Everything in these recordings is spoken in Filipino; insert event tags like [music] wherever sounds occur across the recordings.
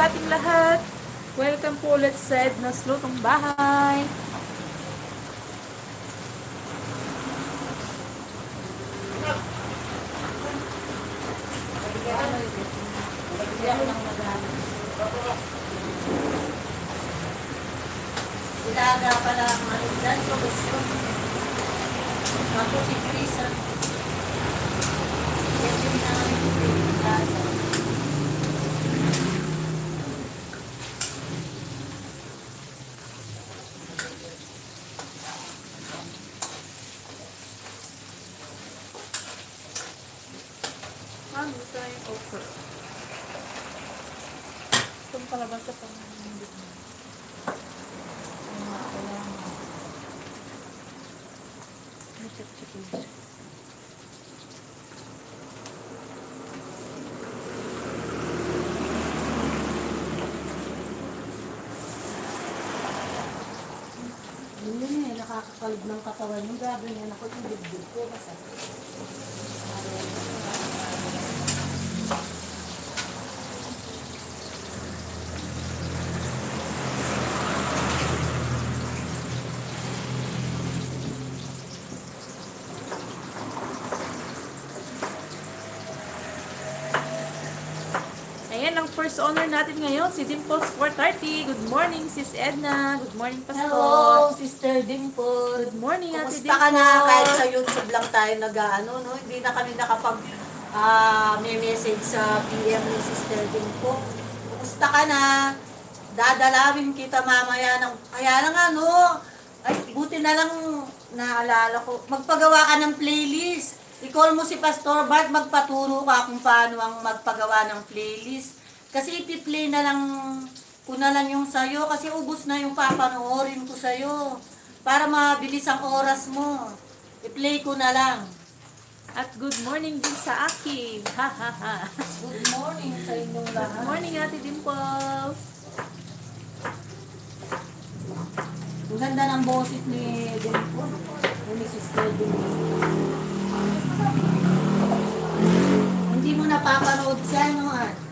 sa ating lahat. Welcome po ulit sa Edna's Lutong Bahay. Ilaga pala ang dyan, solusyon. Tapos si Chris. Yan yung namin ilaga. Ah, gusto na yung okra. Itong kalabasa pang hindi mo. Ang mga kailangan. May check-check yun siya. Yun yun nakakakalog ng katawan yung grabe yan ako first honor natin ngayon, si Dimples 430. Good morning, Sis Edna. Good morning, Pastor. Hello, Sister Dimple. Good morning, Ate Kumusta ka na? Dimples. Kahit sa YouTube lang tayo nag-ano, no? Hindi na kami nakapag ah, may message sa PM ni Sister Dimple. Kumusta ka na? Dadalawin kita mamaya ng... Kaya lang ano, ay buti na lang naalala ko. Magpagawa ka ng playlist. I-call mo si Pastor Bart, magpaturo ka kung paano ang magpagawa ng playlist. Kasi ipi-play na lang ko na lang yung sayo kasi ubos na yung papanoorin ko sa'yo. Para mabilis ang oras mo. I-play ko na lang. At good morning din sa akin. [laughs] Ha, ha, ha. Good morning sa inyong Good lahat. morning, Ate Dimples. Ang ganda ng boses ni Dimple. O ni Sister Dimple. Hindi mo napapanood siya, no? ah?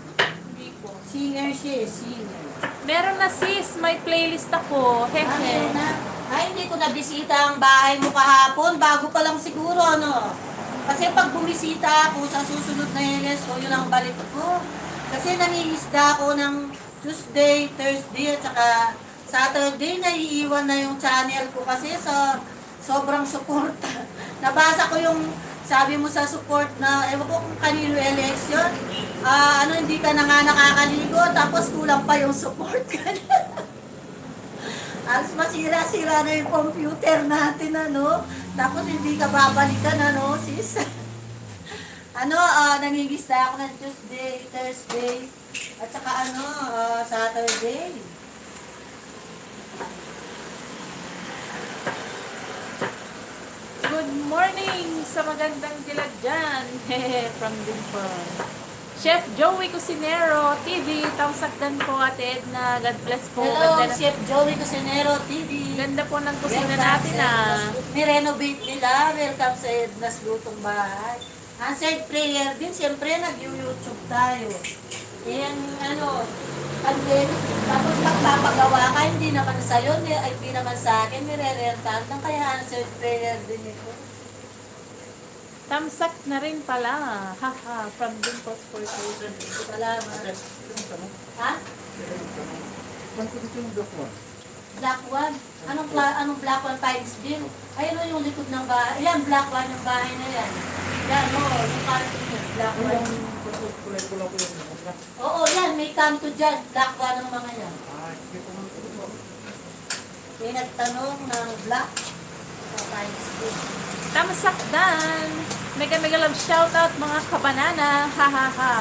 Singer siya, eh, singer. Meron na sis, may playlist ako. Hehe. na? Ay, hindi ko nabisita ang bahay mo kahapon. Bago pa lang siguro, no? Kasi pag bumisita ako sa susunod na Heles ko, yun ang balik ko. Kasi nangingisda ako ng Tuesday, Thursday, at saka Saturday, naiiwan na yung channel ko kasi sa sobrang support. [laughs] Nabasa ko yung sabi mo sa support na, ewan ko kung kanino election, ah, ano, hindi ka na nga nakakaligo, tapos kulang pa yung support ka Alas [laughs] masira-sira na yung computer natin, ano? Tapos hindi ka babalikan, ano, sis? [laughs] ano, ah, nangigista ako ng Tuesday, Thursday, at saka ano, ah, Saturday. Good morning sa magandang dilag dyan. [laughs] From Dimple. Chef Joey Cusinero TV. Tamsakdan po Ate Edna. God bless po. Hello, ganda, Chef Joey Cusinero TV. ganda po ng kusina Welcome natin sa ah. Edna's- Ni-renovate nila. Welcome sa Edna's Lutong Bahay. Answered prayer din. Siyempre, nag-YouTube tayo. Yan, ano, pandemic. Tapos pagpapagawa ka, hindi naman sa'yo, ni- ay, hindi naman sa akin, nire-rentahan lang. Kaya answered prayer din ito. Tamsak na rin pala. Haha. From Dimples 4,000. Salamat. Ha? Black one. Anong, pla- anong black one Pikesville? Ayun o yung likod ng bahay. Ayan, black one yung bahay na yan. Yan, oo, yung kanto niya. Black one. Oo, yan, may kanto dyan. One ang mga yan. May nagtanong ng black sa Pikesville. Tamsakdan. Mega mega love shoutout mga kabanana. Ha ha ha.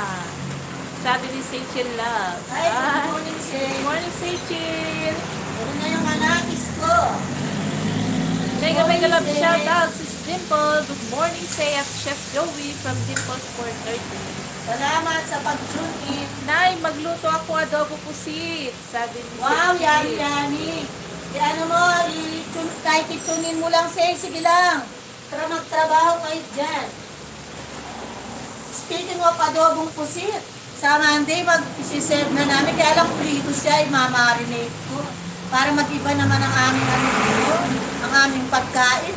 Sabi ni Seychil Love. Ay, good morning, Good Shay. morning, Seychil. Ano na yung anakis ko? Mega mega love Morning, shoutout Sis Dimple. Good morning, say at Chef Joey from Dimples 430. Salamat sa pag-tune in. Nay, magluto ako adobo pusit. Sabi ni Wow, yummy, yummy. Di ano mo, kahit itunin mo lang, say, sige lang. Tara magtrabaho kayo dyan. Speaking of adobong pusit, Sa Monday, mag isi-serve na namin. Kaya lang prito siya, imamarinate ko. Para mag-iba naman ang aming ano ang aming pagkain.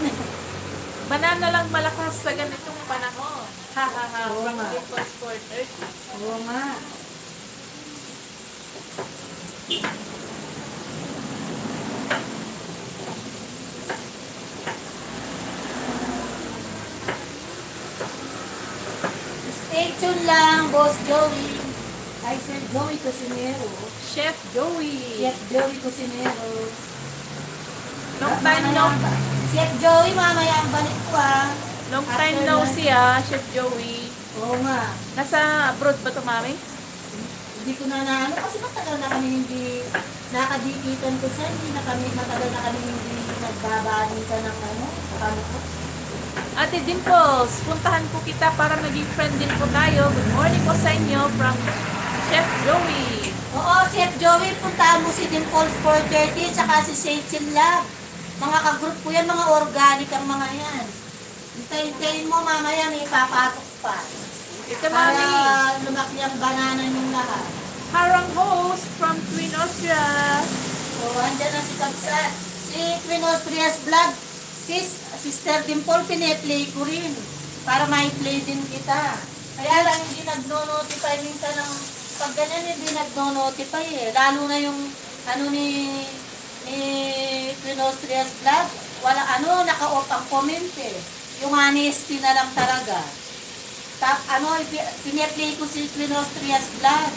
Banana lang malakas sa ganitong panahon. Ha ha ha. Oo nga. Dimples for 30. Oo nga. Stay tuned lang, Boss Joey. Ay, Sir Joey Cosinero. Chef Joey. Chef Joey Cosinero. Long time no Chef Joey, mamaya ang balik ko ah. Long time After no lunch. see ah, Chef Joey. Oo nga. Nasa abroad ba to, mami? Hindi ko na naano kasi matagal na kami hindi nakadikitan ko siya. Hindi na kami, matagal na kami hindi nagbabanitan ng ano. Paano ko? Ate Dimples, puntahan po kita para maging friend din po tayo. Good morning po sa inyo from Chef Joey. Oo, Chef Joey, puntahan mo si Dimples 430 tsaka si Seychil Lab. Mga kagroup ko yan, mga organic ang mga yan. Hintayin-hintayin mo mamaya may papasok pa. Ito Para mami. lumaki ang banana yung lahat. Harang host from Twin Austria. O, andyan na si Kapsat. Si Queen Austria's Vlog, sis, Sister Dimple, pine-play ko rin. Para may play din kita. Kaya lang hindi nagno-notify minsan ng pag ganyan hindi nagno-notify eh. Lalo na yung ano ni ni Queen Austria's Vlog, wala ano, naka-off ang comment eh. Yung honesty na lang talaga. Tap, ano, pine-play ko si Queen Austria's Vlog.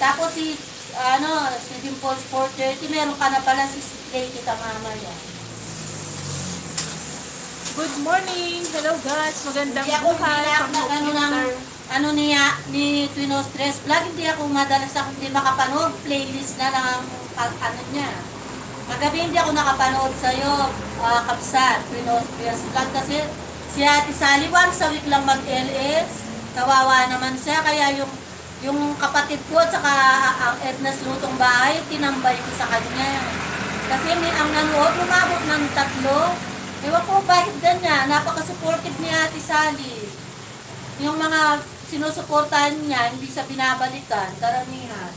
Tapos si, ano, si Dimples 430, meron ka na pala si play kita mamaya. Good morning. Hello guys. Magandang Hindi ako buhay hindi na ano ng ano niya ni Twin Stress Vlog, hindi ako madalas ako hindi makapanood, playlist na lang ang ano niya. Magabi hindi ako nakapanood sa iyo, uh, Kapsat, Twin Stress Vlog kasi si Ate Sally once a week lang mag-LS. Kawawa naman siya kaya yung yung kapatid ko at saka ang Edna's Lutong Bahay, tinambay ko sa kanya. Kasi may ang nanood, umabot ng tatlo. Ewan ko bakit ganyan, napaka-supportive ni Ate Sally. Yung mga sinusuportahan niya, hindi siya binabalikan, karamihan.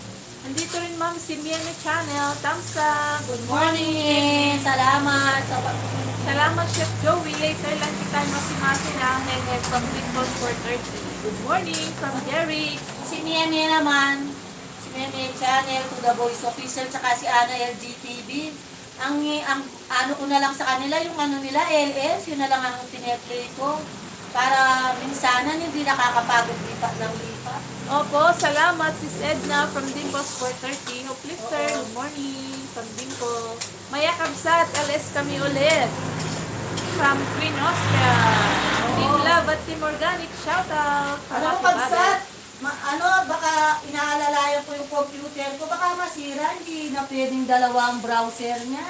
Nandito rin ma'am si Mieme Channel. Thumbs up. Good Morning! Salamat! Salamat Chef Joey. Later lang kita masimasi na hehe from Bitcoin 430. Good morning from Derek. Si Mia Mia naman, si Mia Mia Channel, to the Voice Official, tsaka si Ana LGTV. Ang, ang ano ko na lang sa kanila, yung ano nila, LS, yun na lang ang tineplay ko. Para minsanan hindi nakakapagod lipat ng lipat. Opo, salamat Sis Edna from Dimples 430. Hope Lifter. Oo. Good morning from Dimpo. Maya Kabsat, LS kami ulit. From Queen Austria. Team Love at Team Organic. Shout out. Ano mo, Pagsat? Ma- ano, baka inaalalayan ko yung computer ko, baka masira, hindi na pwedeng dalawa ang browser niya.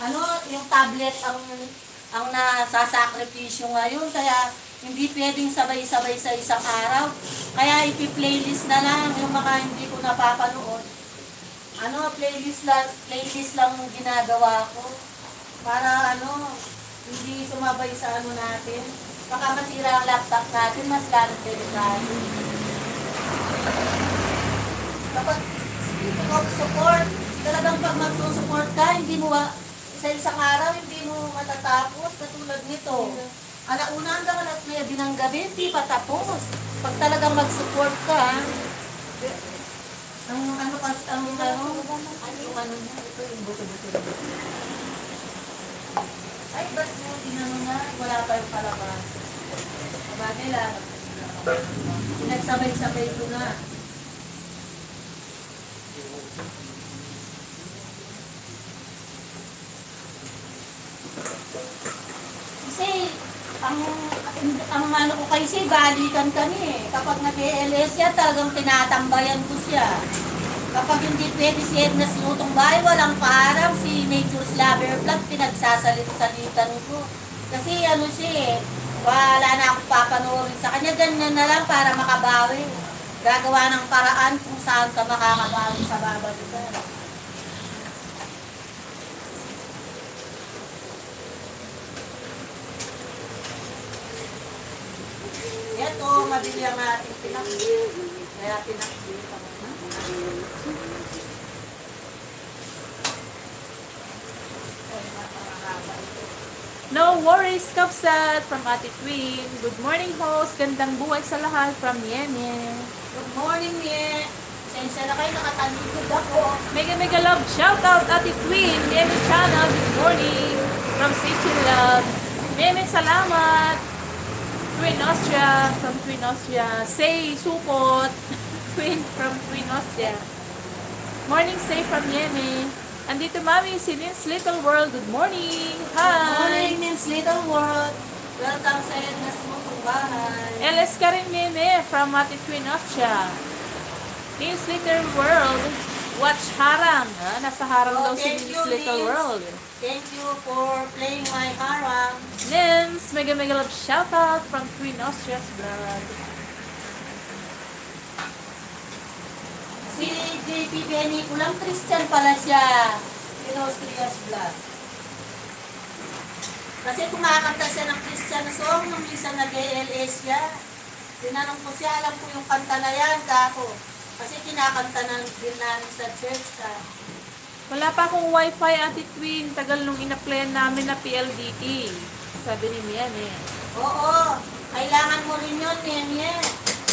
Ano, yung tablet ang ang nasasakripisyo ngayon, kaya hindi pwedeng sabay-sabay sa isang araw. Kaya ipi-playlist na lang yung mga hindi ko napapanood. Ano, playlist lang, playlist lang ginagawa ko. Para ano, hindi sumabay sa ano natin. Baka masira ang laptop natin, mas lalong delikado. Kapag speaking of support, talagang pag magsusupport ka, hindi mo, sa isang araw, hindi mo matatapos, katulad nito. Alauna hanggang alas 9 ng gabi, hindi pa tapos. Pag talagang mag-support ka, ang ano kasi, ang ano, yung ano niya, ito yung buto-buto. Ay, ba't mo tinanong na, wala pa yung palabas. Aba nila, pinagsabay-sabay ko na. Kasi, ang, ang ano ko kasi, balikan kami eh. Kapag nag-ELS siya, talagang tinatambayan ko siya. Kapag hindi pwede si Edna's Lutong Bahay, walang parang si Nature's Lover Vlog, pinagsasalit-salitan ko. Kasi ano siya eh, wala na akong papanoorin sa kanya, ganyan na lang para makabawi. Gagawa ng paraan kung saan ka makakabawi sa babalikan. Ito, mabili ang ating pinakita. Kaya pinakbit ako. No worries, Kapsat from Ate Twin. Good morning, host. Gandang buhay sa lahat from Yene. Good morning, Ye. Sensya na kayo, nakatalikod ako. Mega mega love shout out Ate Twin, Meme channel. Good morning from City Love. Meme salamat. Twin Austria from Twin Austria. Say support. Twin [laughs] from Twin Austria. Morning say from Yeme. Andito mami si Lynn's Little World. Good morning. Good Hi. morning, Miss Little World. Welcome sa Edna's Mutong Bahay. LS ka rin Meme from Ate Twin Austria. Lynn's Little World. Watch Harang. Ah, nasa Harang Oh, daw si Lynn's you, Little. World. Thank you for playing my harang. Nims, mega mega love shout out from Twin Austria's vlog. Si JP Benny, kulang Christian pala siya. In Austria's vlog. Kasi kumakanta siya ng Christian song nung minsan nag-LS siya. Tinanong ko siya, alam ko yung kanta na yan, kako. Kasi kinakanta ng din namin sa church ka. Wala pa akong wifi ate Twin. Tagal nung ina-plan namin na PLDT. Sabi ni Mian eh. Oo, kailangan mo rin yun, Nenye.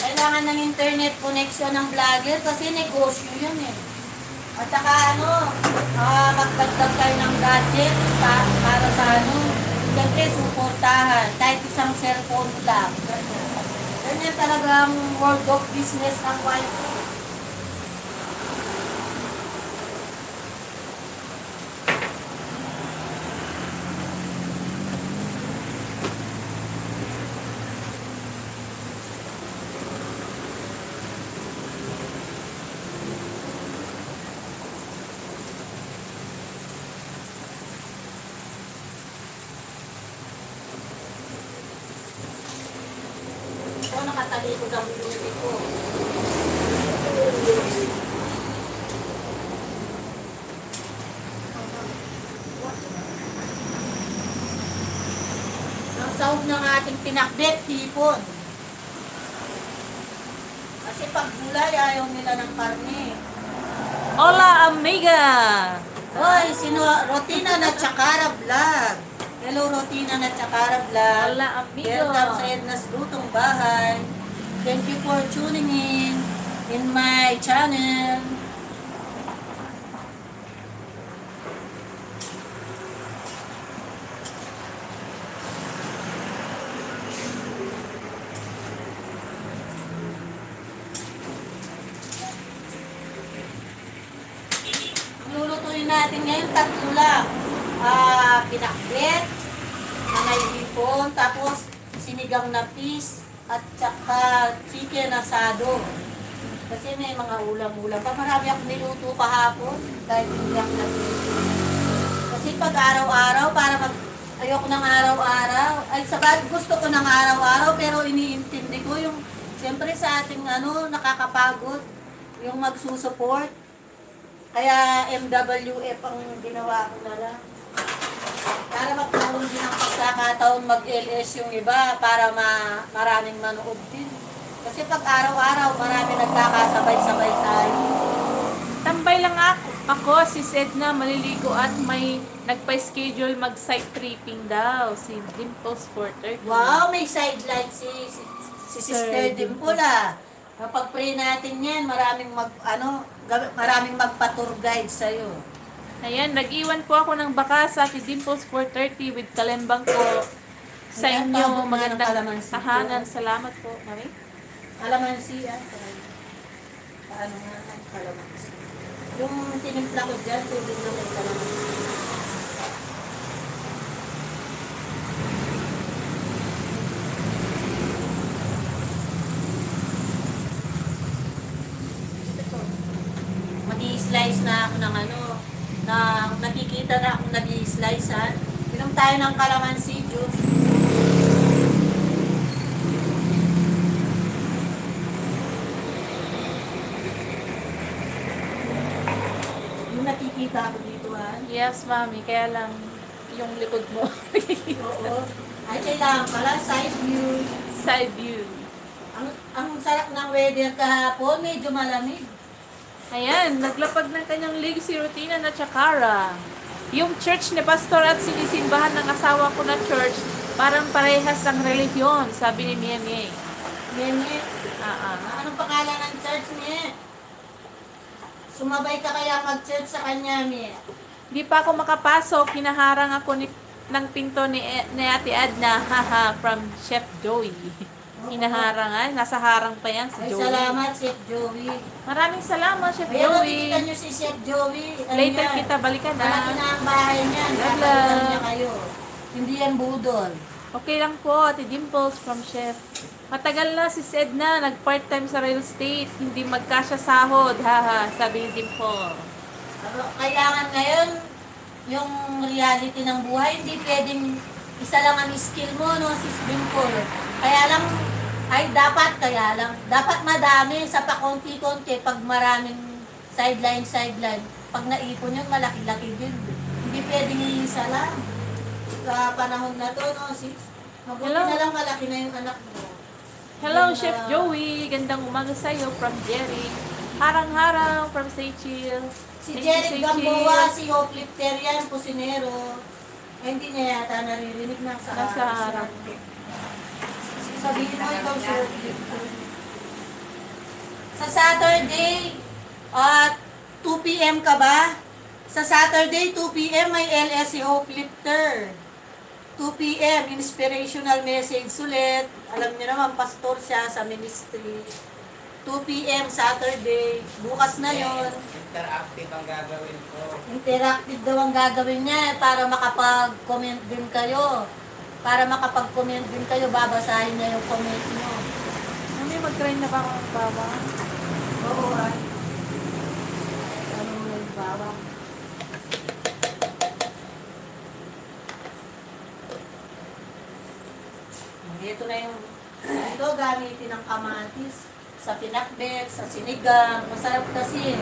Kailangan ng internet connection ng vlogger kasi negosyo yun eh. At saka ano, ah, magdagdag kayo ng gadget pa, para sa ano, siyempre suportahan, kahit isang cellphone lang. Ganyan. Talagang world of business ng wifi. Ito nakatalikod ang beauty ko. Ang sahog ng ating pinakbet, hipon. Kasi pag gulay, ayaw nila ng karne. Hola amiga! Hoy, sino? Rotina na Chakara Vlog. Hello, Rotina na Chakara Vlog. Hola amigo! Welcome sa Edna's Lutong Bahay. Thank you for tuning in in my channel. Ang lulutuin natin ngayon, tatlo lang. Ah, pinakbet, na may hipon, tapos sinigang na fish, at saka chicken asado. Kasi may mga ulam-ulam pa. Marami akong niluto kahapon, kahit hindi ako nagluto. Kasi pag araw-araw, para mag... Ayoko ng araw-araw. Ay, sa bagay, gusto ko ng araw-araw, pero iniintindi ko yung... Siyempre sa ating ano, nakakapagod, yung magsusupport. Kaya MWF ang ginawa ko na lang. Para magkaroon din ng pagkakataon mag-LS yung iba para ma maraming manood din. Kasi pag araw-araw marami nagkakasabay-sabay tayo. Tambay lang ako. Ako, si Sedna, maliligo at may nagpa-schedule mag-site tripping daw. Si Dimples Porter. Wow, may sideline si, si, si Sister Dimple ah. Kapag pray natin yan, maraming mag, ano, maraming magpa-tour guide sa'yo. Ayan, nag-iwan po ako ng baka sa Ate Dimples 430 with kalembang ko sa inyo. Magandang tahanan. Salamat po. Mami. Kalamansi ah. Paano nga ang kalamansi? Yung tinimpla ko dyan, tubig na may kalamansi. Magi-slice na ako ng ano, na nakikita na akong nag-i-slice ha. Inom tayo ng kalamansi juice. Yung nakikita ako dito ha. Yes, Mami. Kaya lang yung likod mo. [laughs] Oo. Ay, kailangan pala side view. Side view. Ang, ang sarap ng weather kahapon, medyo malamig. Ayan, naglapag ng kanyang legacy routine na tsakara. Yung church ni Pastor at sinisimbahan ng asawa ko na church, parang parehas ang relihiyon, sabi ni Mie Mie. Meme, Ah, ah. anong pangalan ng church niya? Sumabay ka kaya mag-church sa kanya, Mie? Di pa ako makapasok, hinaharang ako ni, ng pinto ni, ni Ate Adna, haha, from Chef Joey. Hinaharang ay, nasa harang pa yan si Ay, Joey. salamat, Chef Joey. Maraming salamat, Chef Ayan, Joey. nakikita niyo si Chef Joey. Ano Later yan? kita balikan Malaki na. na ang bahay niya. Love. niya kayo. Hindi yan budol. Okay lang po, Ate Dimples from Chef. Matagal na si Sedna, nag-part-time sa real estate, hindi magkasya sahod, haha, sabi ni Dimple. Kailangan ngayon, yung reality ng buhay, hindi pwedeng isa lang ang skill mo, no, sis Dimple. Kaya lang, ay dapat, kaya lang, dapat madami sa pakonti-konti pag maraming sideline, sideline. Pag naipon yun, malaki-laki din. Hindi pwedeng isa lang. Sa panahon na to, no, sis? Mabuti Hello. na lang malaki na yung anak mo. Hello, Ganda. Chef Joey. Gandang umaga sa'yo from Jerry. Harang-harang from Seychil. Si Thank Seychil. Gamboa, si Hoplifter yan, Pusinero. Eh, hindi niya yata naririnig na sa Nasa harap. Sabihin mo ikaw si Hoplifter. Sa Saturday, at 2 p.m. ka ba? Sa Saturday, 2 p.m. may LSC Hoplifter. 2 p.m. inspirational message ulit. Alam niyo naman, pastor siya sa ministry. 2 p.m. Saturday. Bukas na yon. Interactive ang gagawin ko. Interactive daw ang gagawin niya para makapag-comment din kayo. Para makapag-comment din kayo, babasahin niya yung comment niyo. Mami, mag-try na ba ako ng bawang? Oo, ay. Ano mo yung bawang? Ito na yung ito gamitin ng kamatis sa pinakbet, sa sinigang. Masarap kasi.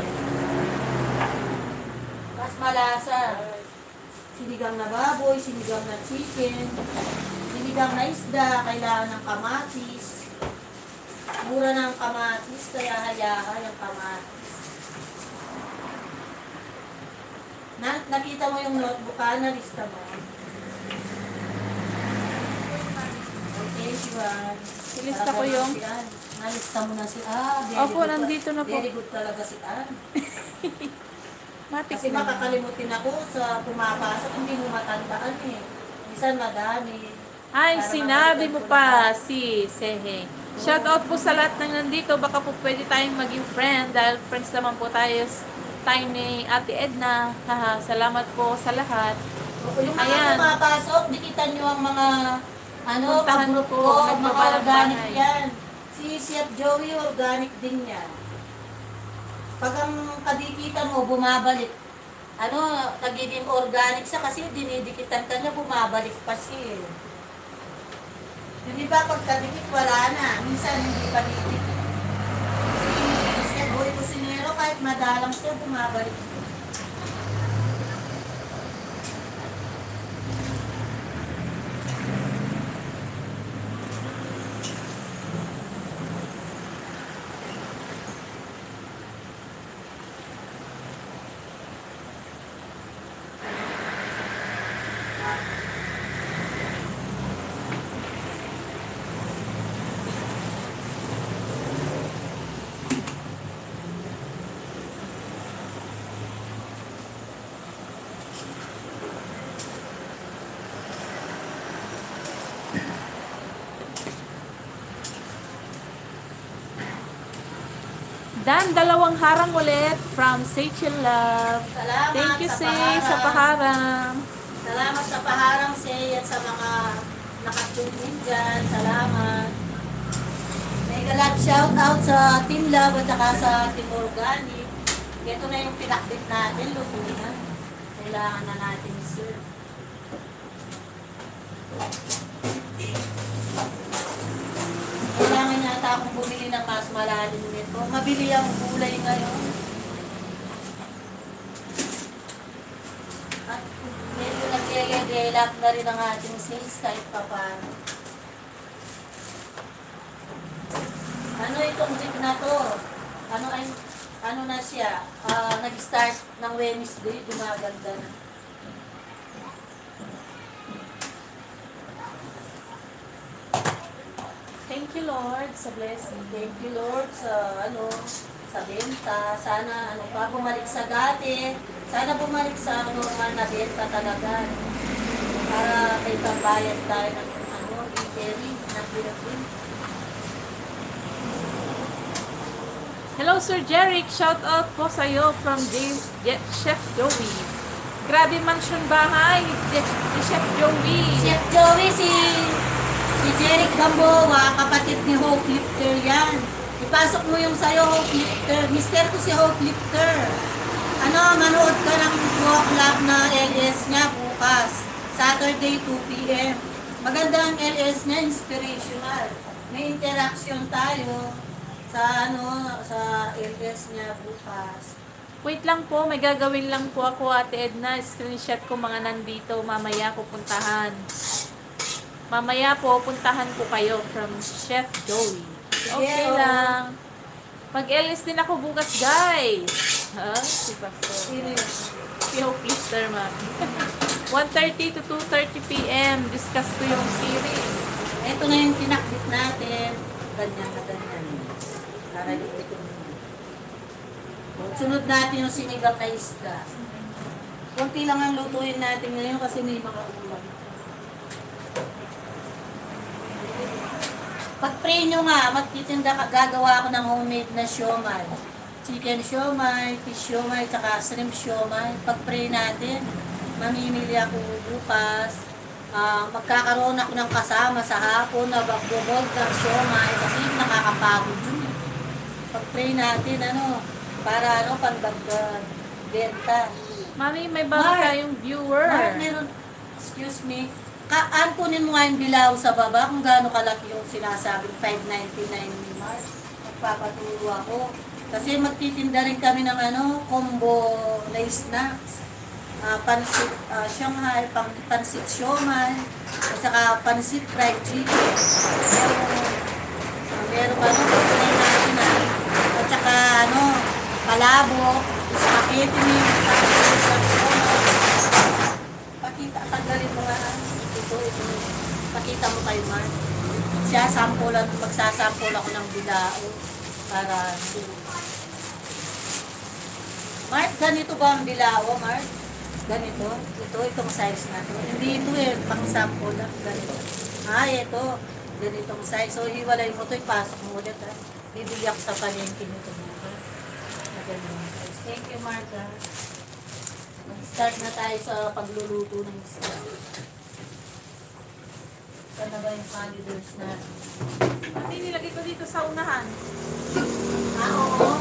Mas malasa. Sinigang na baboy, sinigang na chicken, sinigang na isda, kailangan ng kamatis. Mura ng kamatis, kaya hayahan yung kamatis. Na, nakita mo yung notebook ka, nalista mo. Okay, Juan. Ilista ko yung- Si Ann. Nalista mo na si Ah, very Opo, nandito na po. Very good talaga si Ann. [laughs] Matik Kasi na. makakalimutin ako sa pumapasok, hindi mo matandaan eh. Minsan madami. Ay, Para sinabi mo pa na. si Sehe. Shout out po sa lahat ng nandito. Baka po pwede tayong maging friend dahil friends naman po tayo, tayo ni Ate Edna. Haha, salamat po sa lahat. Yung mga Ayan. pumapasok, dikitan nyo ang mga ano, Puntahan pag-group po, ko, mga organic yan. Si Chef Joey, organic din yan. Pag ang kadikitan mo, bumabalik. Ano, nagiging organic siya kasi dinidikitan ka niya, bumabalik pa siya. eh. Hindi ba pag kadikit, wala na. Minsan hindi pa dikit. Si Chef Boy Cusinero, kahit madalang siya, bumabalik siya. Dan, dalawang harang ulit from Seychil Love. Salamat Thank you, sa Say, paharang. sa paharang. Salamat sa paharang, Say, at sa mga nakatune in dyan. Salamat. Mega love shout out sa Team Love at saka sa Team Organic. Ito na yung pinakbit natin, luto na. Kailangan na natin serve. Yata akong bumili ng mas malalim nito. Mabili ang gulay ngayon. At medyo nag-level na rin ang ating sales kahit pa paano. Ano itong week na to? Ano ay ano na siya? Ah, nag-start ng Wednesday, gumaganda na. Thank you, Lord, sa blessing. Thank you Lord sa ano sa benta. Sana ano pa bumalik sa dati. Sana bumalik sa normal na benta talaga. Para may pambayad tayo ng ano, e-carry ng Philippines. Hello, Sir Jeric. Shout out po sa iyo from J- Je- Chef Joey. Grabe mansion bahay ni Chef Joey. Chef Joey, si, si Jeric Gamboa, kapatid ni Hope Lifter yan. Ipasok mo yung sa'yo, Hope Lifter. Mister ko si Hope Lifter. Ano, manood ka ng 2 o'clock na LS niya bukas. Saturday, 2 p.m. Maganda ang LS niya, inspirational. May interaction tayo sa ano sa LS niya bukas. Wait lang po, may gagawin lang po ako, Ate Edna. Screenshot ko mga nandito. Mamaya ko puntahan. Mamaya po, puntahan ko kayo from Chef Joey. Okay oh. lang. Mag-LS din ako bukas, guys. Ha? Si Pastor. Serious. Si Hope Lister, ma'am. [laughs] 1.30 to 2.30 p.m. Discuss ko yung series. Ito na yung tinakbit natin. Ganyan na ganyan. Naralit ko Sunod natin yung sinigang na isda. Kunti lang ang lutuin natin ngayon kasi may mga ulam. Pag-pray nyo nga, magtitinda ka, gagawa ako ng homemade na siomay. Chicken siomay, fish siomay, tsaka shrimp siomay. Pag-pray natin, mamimili ako bukas. Ah, magkakaroon ako ng kasama sa hapon na magbobold ng siomay kasi nakakapagod yun. eh. Pag-pray natin, ano, para ano, pandagdag benta. Mami, may bago Mark! tayong viewer. Mark, meron, excuse me, kaan kunin mo nga yung bilaw sa baba kung gaano kalaki yung sinasabing 599 ni Mark. Magpapaturo ako. Kasi magtitinda rin kami ng ano, combo na snacks. Ah, pansit ah, Shanghai, pang, pansit siomay, at saka pansit fried chicken. Meron, ah, meron ano, natin na, at saka ano, palabo, spaghetti Pakita, tanggalin mo nga. Ito, ito. Pakita mo kay Mark. Siya, sample lang, magsasample ako ng bilao para Mark, ganito ba ang bilao, Mark? Ganito? Ito, itong size na to. Hindi ito eh, pang sample lang. Ganito. Ah, ito. Ganitong size. So, hiwalay mo ito, ipasok mo ulit ha. Bibili ako sa palengke nito. Na size. Thank you, Mark ha. Start na tayo sa pagluluto ng isda. Na ba yung calendars natin? Mami, nilagay ko dito sa unahan. Ah, oo.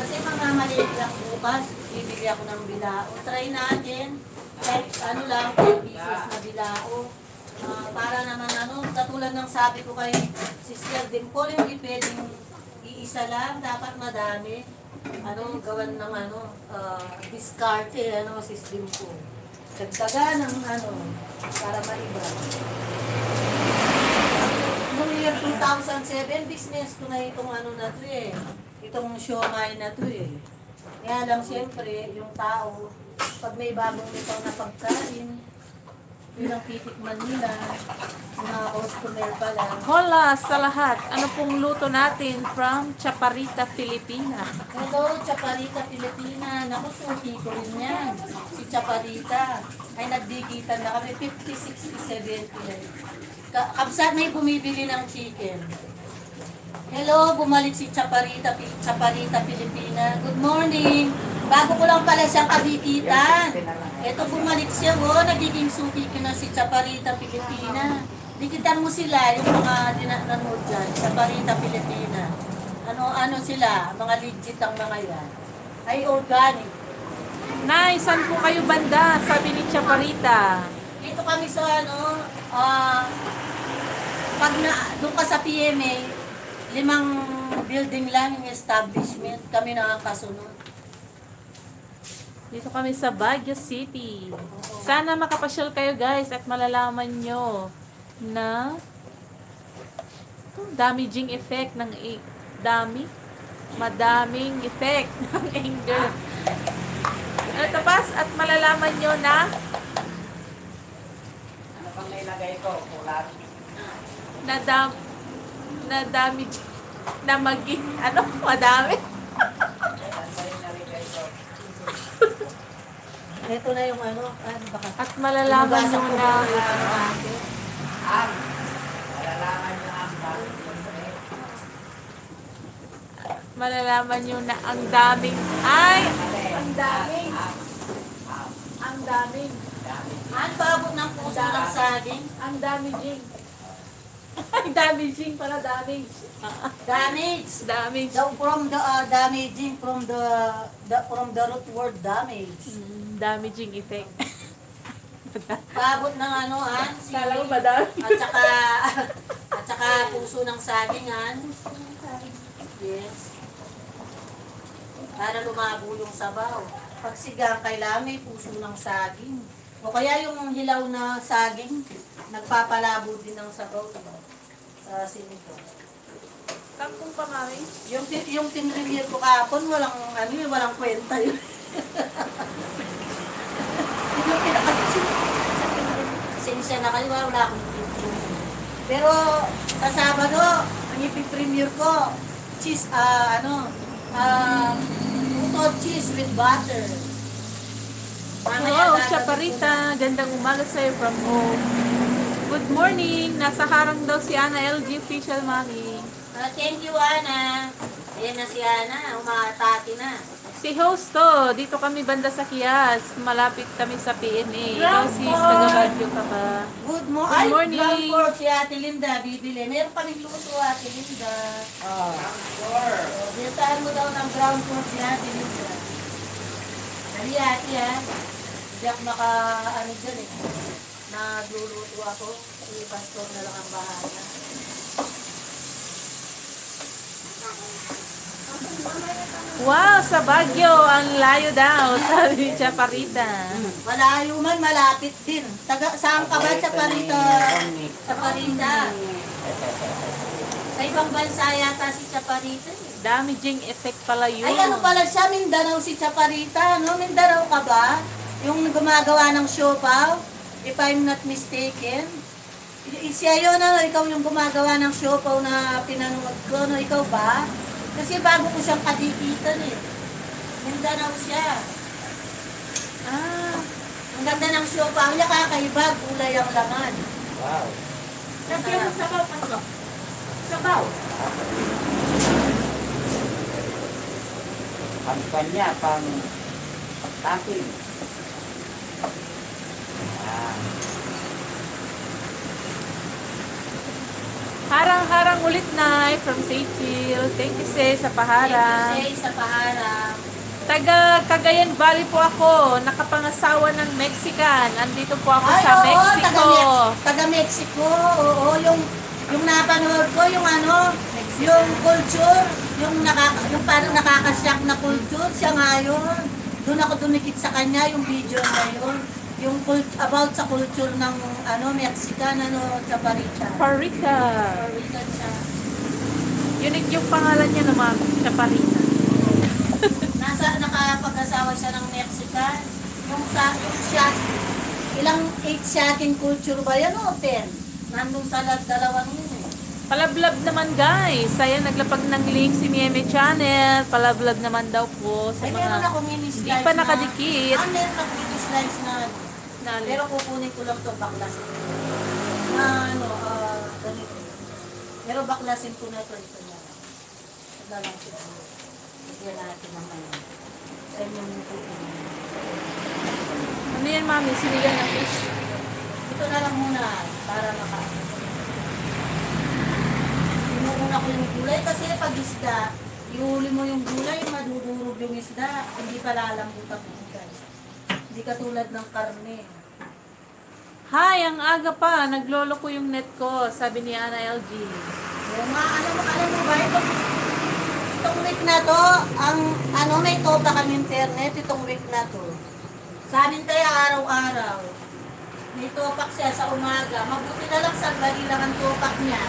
Kasi mamamaliit lang bukas. Bibili ako ng bilao. Try natin. Kahit ano lang, 10 pieces na bilao. Ah, para naman ano, katulad ng sabi ko kay Sister Dimple, hindi pwedeng iisa lang, dapat madami. Ano, gawan ng ano, uh, discarte, ano, Sister Dimple. Dagdagan ng ano, para maiba. Noong year 2007, business ko na itong ano na to eh. Itong siomay na to eh. Kaya lang siyempre, yung tao, pag may bagong nito na pagkain, yun ang titikman nila, mga customer pa lang. Hola sa lahat. Ano pong luto natin from Chaparita, Filipina? Hello, Chaparita Pilipina. Naku, suki ko rin yan. Si Chaparita. Ay, nagdikitan na kami. 50, 60, 70 lang. Ka- Kapsat may bumibili ng chicken. Hello, bumalik si Chaparita, Chaparita Pilipina. Good morning. Bago ko lang pala siyang kadikitan. Ito bumalik siya, oh, nagiging suki ko na si Chaparita Pilipina. Dikitan mo sila, yung mga dinanood dyan, Chaparita Pilipina. Ano, ano sila, mga legit ang mga yan. Ay, organic. Nay, saan po kayo banda? Sabi ni Chaparita. Dito kami sa ano, ah, pag na, doon ka sa PMA, limang building lang yung establishment, kami nakakasunod. Dito kami sa Baguio City. Sana makapasyal kayo guys at malalaman nyo na damaging effect ng i- Dami. Madaming effect [laughs] ng anger. Ano tapas? At malalaman nyo na Ano bang nailagay ko? Kulat. na dam na dami na maging ano madami? Ito na yung ano, ano baka. at malalaman nyo na ano. Ang. Malalaman nyo ang malalaman nyo na ang daming ay ang daming Ang. Daming Dami. Ang babot ng puso ng saging. ang dami jing [laughs] jing para damage Damage. damage The, from the uh, damaging from the, the from the root word damage. Mm, damaging effect [laughs] Pabot ng ano han, [laughs] si, kala mo madami at saka at saka puso ng saging han. Yes. Para lumabo yung sabaw. Pag sigang, kailangan may puso ng saging. O kaya yung hilaw na saging, nagpapalabo din ng sabaw sa sinito. kangkong pa mami Yung, yung tinreview ko kahapon, walang, ano yun, walang kwenta yun. Yun [laughs] yung pinaka- Pasensya na kayo, ah, wala akong. Pero sa Sabado, ang ipipremiere ko, cheese, ah, ano, ah, puto cheese with butter. Wow, ko Chaparita, gandang umaga sa'yo from home. Good morning! Nasa harang daw si Ana LG official mami. Ah, thank you, Ana. Ayan na si Ana, umatati na. Si host to, dito kami banda sa Kias. Malapit kami sa PNA. Ikaw sis, taga-Baguio ka ba? Good, mo Good Ay, morning. ground pork si Ate Linda, bibili. Meron pa rin luto, Ate Linda. Oh. Sure. Binataan mo daw ng ground pork si Ate Linda. Dali, Ate, ha? Hindi ako maka, ano dyan, eh. Nagluluto ako. Si Pastor na lang ang bahala. Wow, sa Baguio, ang layo daw, [laughs] sabi ni Chaparita. Malayo man, malapit din. Taga, saan ka ba, Chaparita? Chaparita. Sa ibang bansa yata si Chaparita, eh. Damaging effect pala yun. Ay, ano pala siya, Mindanao si Chaparita, no? Mindanao ka ba? Yung gumagawa ng siopaw, if I'm not mistaken. Siya yun, ano, ikaw yung gumagawa ng siopaw na pinanood ko, no? Ikaw ba? Kasi bago ko siyang kadikitan eh. Mindanao siya. Ah, Ang ganda ng siopaw niya, kakaiba, gulay ang laman. Wow. kasi yung sabaw pa ko. Sabaw. Ang kanya pang tapping. Harang-harang ulit na from Seychil. Thank you, sis, sa paharang. Thank you, Say, sa paharang. Taga Cagayan Valley po ako, nakapangasawa ng Mexican. Andito po ako Ay, sa oo, Mexico. Taga, taga Mexico. Oo, yung yung napanood ko, yung ano, yung culture, yung nakaka, yung parang nakakasyak na culture, siya nga yun. Doon ako dumikit sa kanya, yung video na yun. Yung cult, about sa culture ng ano, Mexican, ano, Chaparita. Parita. Chaparita siya. Unique yung pangalan niya naman, Chaparita. Nasa, nakapag-asawa siya ng Mexican. Yung sa, yung siya, ilang eight siya ating culture ba yan o ten? Nandun sa dalawang yun eh. Palablab naman guys. Ayan, naglapag ng link si Mieme Channel. Palablab naman daw po sa Ay, meron mga ako mini slides hindi pa nakadikit. Na, ah, meron ako mini slides na, na pero kukunin ko lang to baklasin. Na ano, ah, ganito. Pero baklasin ko na to, ito na lang. Ito na lang siguro. Bigyan natin ano. Sa inyong kukunin. Ano yan mami? Sinigang na fish? Ito na lang muna para maka Inuuna ko yung gulay kasi pag isda, ihuli mo yung gulay, madudurog yung isda, hindi pa lalambot ang gulay. Hindi katulad ng karne. Hi, ang aga pa. Naglolo ko yung net ko, sabi ni Ana LG. Yung mga, alam mo, alam mo ba, itong, itong week na to, ang, ano, may topa kami internet, itong week na to. Sa amin araw-araw. May topak siya sa umaga. Mabuti na lang sa lang ang topak niya.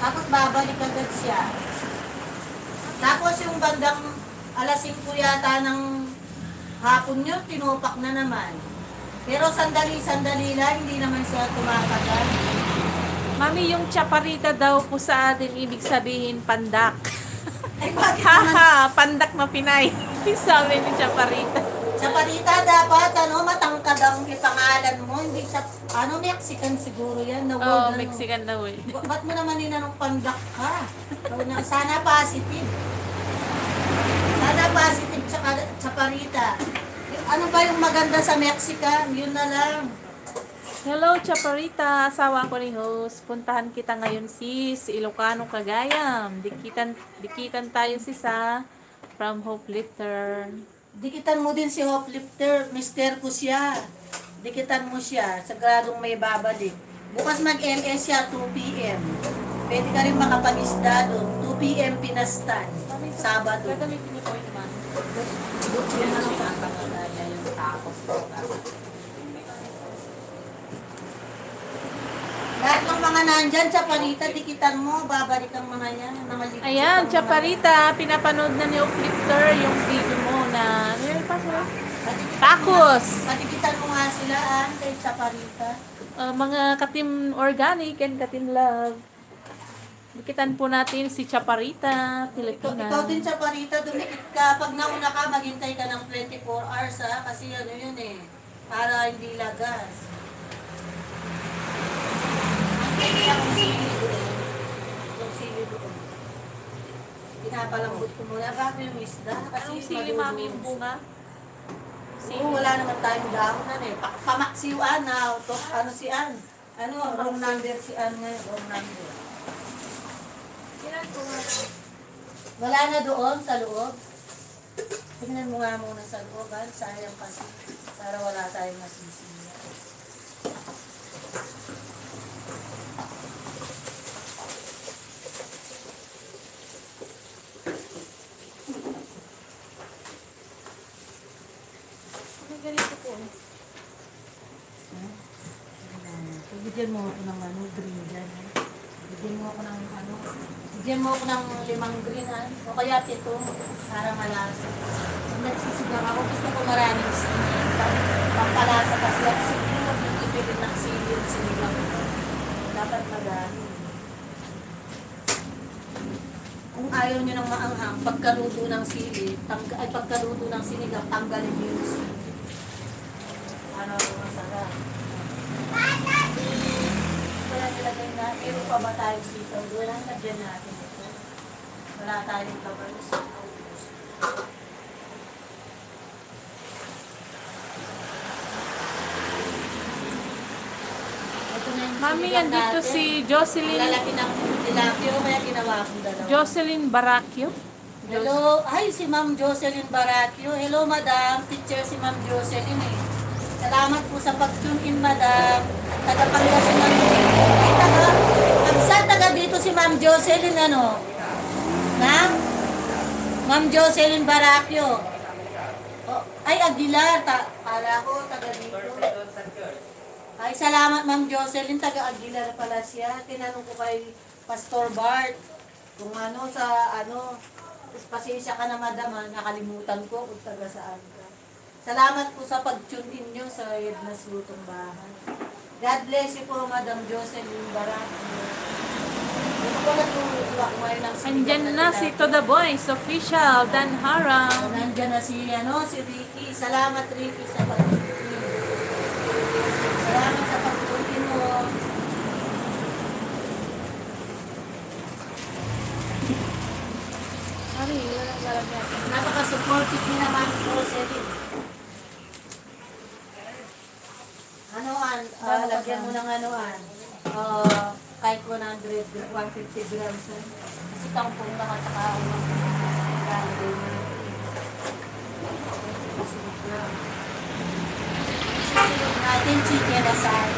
Tapos babalik agad siya. Tapos yung bandang alas 5 yata ng hapon yun, tinupak na naman. Pero sandali-sandali lang, hindi naman siya tumatagal. Mami, yung chaparita daw po sa atin, ibig sabihin pandak. Ay, bakit? Haha, pandak na Pinay. [laughs] Sabi ni chaparita. Sa parita dapat, ano, matangkad ang ipangalan mo. Hindi sa, ano, Mexican siguro yan. Na Oh, word, ano. Mexican daw eh. Ba- Ba't mo naman ninanong pandak ka? Na- Sana positive. Sana positive tsaka chaparita. Ano ba yung maganda sa Mexican? Yun na lang. Hello, Chaparita. Asawa ko ni host. Puntahan kita ngayon sis. Ilocano, Cagayam. Dikitan, dikitan tayo sis ha. From Hope Lifter. Dikitan mo din si Hoplifter. Mister ko siya. Dikitan mo siya. Sagradong may babalik. Bukas mag-LS siya 2 p.m. Pwede ka rin makapangisda doon. 2 p.m. Pinastan. Sabado. Gagamitin niyo po yun, ma'am. Yan ang pangalaga yung tapos ko. Lahat ng mga nandyan, Chaparita, dikitan mo. Babalik ang mga yan. Mga lipat Ayan, Chaparita. Pinapanood na ni Hope Lifter yung video mo na... Ano yun pa sila? Tacos. Patikitan mo nga sila, ah, kay Chaparita. Uh, mga katim organic and katim love. Dikitan po natin si Chaparita, Ikaw, Filipina. ikaw din Chaparita, dumikit ka. Pag nauna ka, maghintay ka ng 24 hours, ha? Kasi ano yun eh, para hindi lagas. Hindi akong sili doon. Yung sili doon. Pinapalambot ko muna bago yung isda. Kasi Anong sili, mami, yung bunga? Oo, wala naman tayong dahonan eh. Pa pamaksiwan na. To, ano si Ann? Ano, wrong number si Ann ngayon. Wrong number. Wala na doon sa loob. Tingnan mo nga muna sa loob, ha? Sayang kasi. Para wala tayong masisira. Ganito po. Bigyan mo ako ng ano, green dyan. Bigyan mo ako ng ano, bigyan mo ako ng limang green ha. O kaya pito, para malasa. Pag nagsisigang ako, gusto ko maraming sili. Pang- Pampalasa kasi at yung ipilit ng sili yung sinigang. Dapat madami. Kung ayaw nyo ng maanghang, pagkaluto ng sili, tangga, ay pagkaluto ng sinigang, tanggalin nyo yung sili. Para masarap. Wala nilagay na, meron pa ba tayong sitaw? Wala, lagyan natin ito. Wala tayong. Ito na Mami, andito si Jocelyn, lalaki ng tilapio, kaya ginawa kong dalawa. Jocelyn Baracchio. Hello, ay si Ma'am Jocelyn Baracchio. Hello, Madam. Teacher si Ma'am Jocelyn eh. Salamat po sa pag-tune in, Madam. Taga Pangasinan. Ay, taga, saan taga dito si Ma'am Jocelyn, ano? Na? Ma'am Jocelyn Baracchio. Oh, ay, Aguilar. Ta kala ko, taga dito. Ay, salamat Ma'am Jocelyn. Taga Aguilar pala siya. Tinanong ko kay Pastor Bart kung ano sa ano. Pasensya ka na madam, ha, nakalimutan ko kung taga saan ka. Salamat po sa pag-tune in nyo sa Edna's Lutong Bahay. God bless you po, Madam Jocelyn Barat. Hindi ko natulog kumain ng sinigang Andyan na si tilapia. To The Boys, official, Dan Haram. Nandiyan na si, ano, si Ricky. Salamat, Ricky, sa pag-tune Salamat sa pag-tune mo. Sorry, walang lalagyan. Napaka-supportive ni naman po, Celine. Ano, an, ah, lagyan mo ng ano, an, uh, kahit 100, 150 grams. Kasi tampong ng gano'n. Susunod natin chicken asal.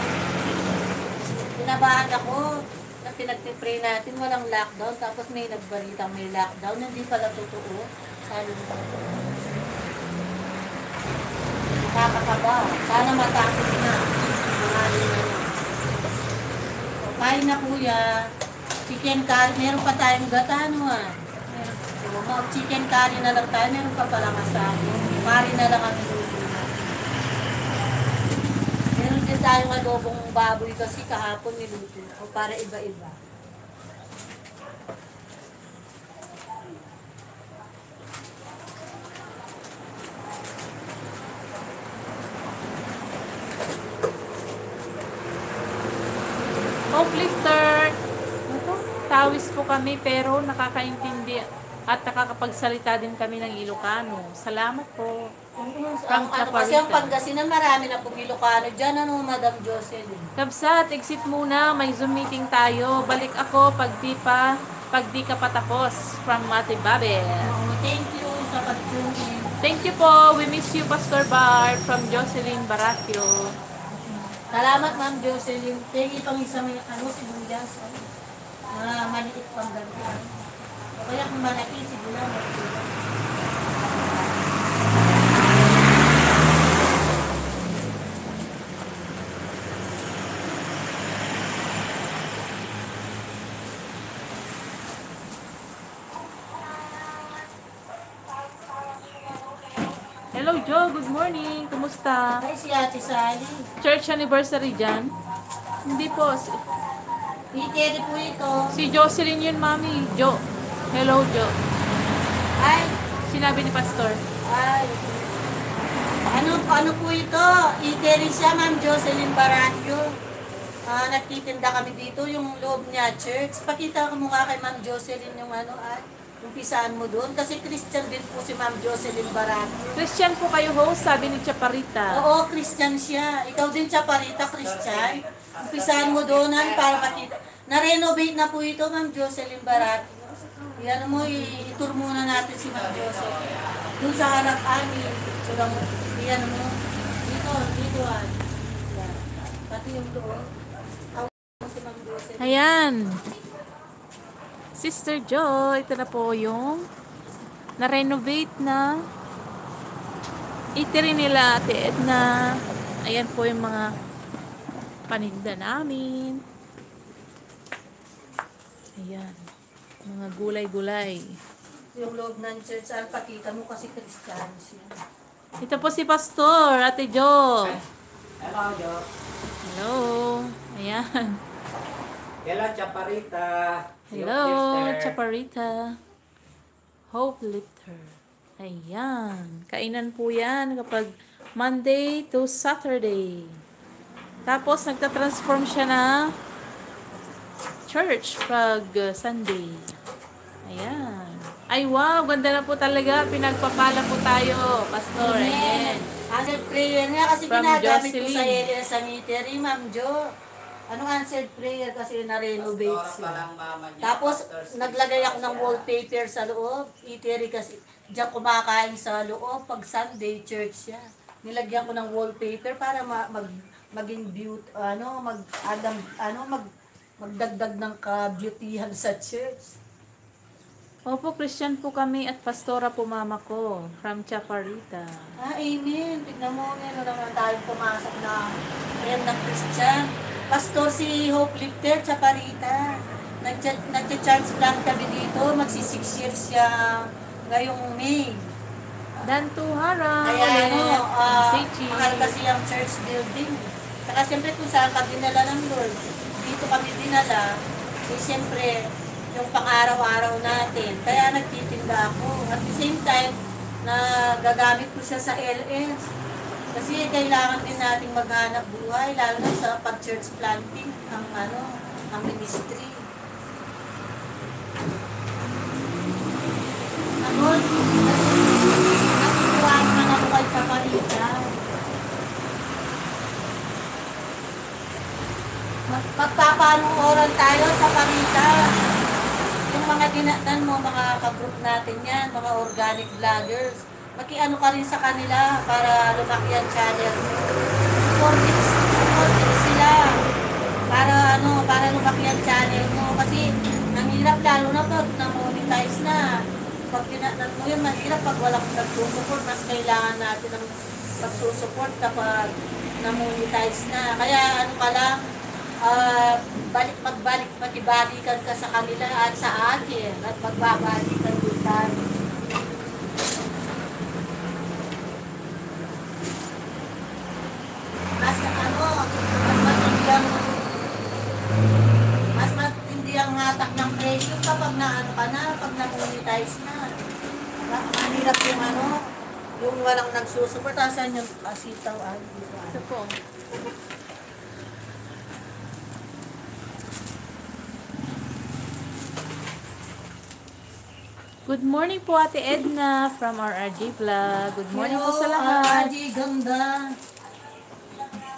Pinabahan ako na pinagpipray natin, walang lockdown, tapos may nagbalita may lockdown, hindi pala totoo. Sana nakakakaba. Sana matapos na. Maraming na. So, kain na kuya. Chicken curry. Meron pa tayong gata, ano ah. Meron. mag-chicken curry na lang tayo. Meron pa pala masako. Curry na lang ang. Meron din tayong adobong baboy kasi kahapon niluto ko para iba-iba. Uplifter! Tawis po kami pero nakakaintindi at nakakapagsalita din kami ng Ilocano. Salamat po. Ang, ano kasi ang. Pangasinan, marami na pong Ilocano dyan. Ano, Madam Jocelyn? Kabsat, exit muna. May Zoom meeting tayo. Balik ako pag di pa, pag di ka pa tapos. From Mate Babel. Oo, thank you sa pag-tune. Thank you po. We miss you, Pastor Bar. From Jocelyn Baratio. Salamat, Ma'am Jocelyn. Thank you pang isang ano, sibuyas. oh. Na maliit pang ganito. Kaya kung malaki, siguro malaki. Hello, Joe. Good morning. Kumusta? Ay, si Ate Sally. Church anniversary dyan? Hindi po. Si, Itiri po ito. si Jocelyn yun, Mami. Jo. Hello, Jo. Ay, Sinabi ni Pastor. ay. Ano, ano po ito? Itiri siya, Ma'am Jocelyn Baranyo. Ah, nagtitinda kami dito, yung loob niya, church. Pakita ko mukha kay Ma'am Jocelyn yung ano, ay. Umpisaan mo doon. Kasi Christian din po si Ma'am Jocelyn Baranyo. Christian po kayo host, sabi ni Chaparita. Oo, Christian siya. Ikaw din, Chaparita, Christian. Umpisahan mo doon, para makita. Na-renovate na po ito, Ma'am Jocelyn Barat. Yan mo, i- itur muna natin si Ma'am Jocelyn. Doon sa harap amin. So, lang, yan mo. Dito, dito. Yan. Pati yung doon. Mo. Ayan. Sister Jo, ito na po yung na-renovate na itiri nila Ate Edna. Ayan po yung mga paninda namin. Ayan. Mga gulay-gulay. Yung loob ng church, al, pakita mo kasi Christian siya. Ito po si Pastor, Ate Jo. Hello, Jo. Hello. Ayan. Hello, Chaparita. Hello, Chaparita. Chaparita. Hope Lifter. Ayan. Kainan po yan kapag Monday to Saturday. Tapos, nagta-transform siya na church pag uh, Sunday. Ayan. Ay, wow. Ganda na po talaga. Pinagpapala po tayo, Pastor. Ayan. Answered prayer niya kasi From ginagamit ko Jocelyn. sa area sanitary, Ma'am Jo. Anong answered prayer kasi na-renovate siya. Tapos, naglagay ako ng wallpaper sa loob. Itiri kasi, diyan kumakain sa loob. Pag Sunday, church siya. Nilagyan ko ng wallpaper para ma- mag, maging beauty, ano, mag, adam, ano, mag, magdagdag ng ka-beautyhan sa church. Opo, Christian po kami at pastora po mama ko from Chaparita. Ah, amen. Tignan mo, meron naman tayo pumasok na ayan na Christian. Pastor si Hope Lifter, Chaparita. Nagcha- Nagcha-transplant kami dito. Magsi 6 years siya ngayong May. Dan Tuhara. Kaya ano, uh, mahal kasi ang church building. Saka siyempre kung saan ka dinala ng Lord, dito kami dinala, eh siyempre, yung pang-araw-araw natin. Kaya nagtitinda ako. At the same time, na gagamit ko siya sa LS. Kasi kailangan din nating maghanap buhay, lalo na sa pag-church planting, ang ano, ang ministry. Ano, natutuwa naman ako kay Chaparita. Mag- Magpapanuoran tayo sa Parita. Yung mga dinatan mo, mga ka-group natin yan, mga organic vloggers, makiano ka rin sa kanila para lumaki ang channel mo. Support it, support it sila. Para ano, para lumaki ang channel mo. Kasi nanghirap lalo na pag na-monetize na. Pag dinatan mo yun, mahirap pag walang nagsusupport. Mas kailangan natin ng pagsusupport kapag na-monetize na. Kaya ano ka lang, uh, balik magbalik patibalikan ka sa kanila at sa akin at magbabalikan din tayo. Mas ano, mas matindi ang mas matindi ang hatak ng presyo kapag naano ka na, pag na-monetize na. Diba? Mahirap yung ano, yung walang nagsusuportasan yung asitaw. Ano, diba? Ito po. Good morning po Ate Edna from RRG Vlog. Good morning po sa Hello, lahat. Aji, ganda.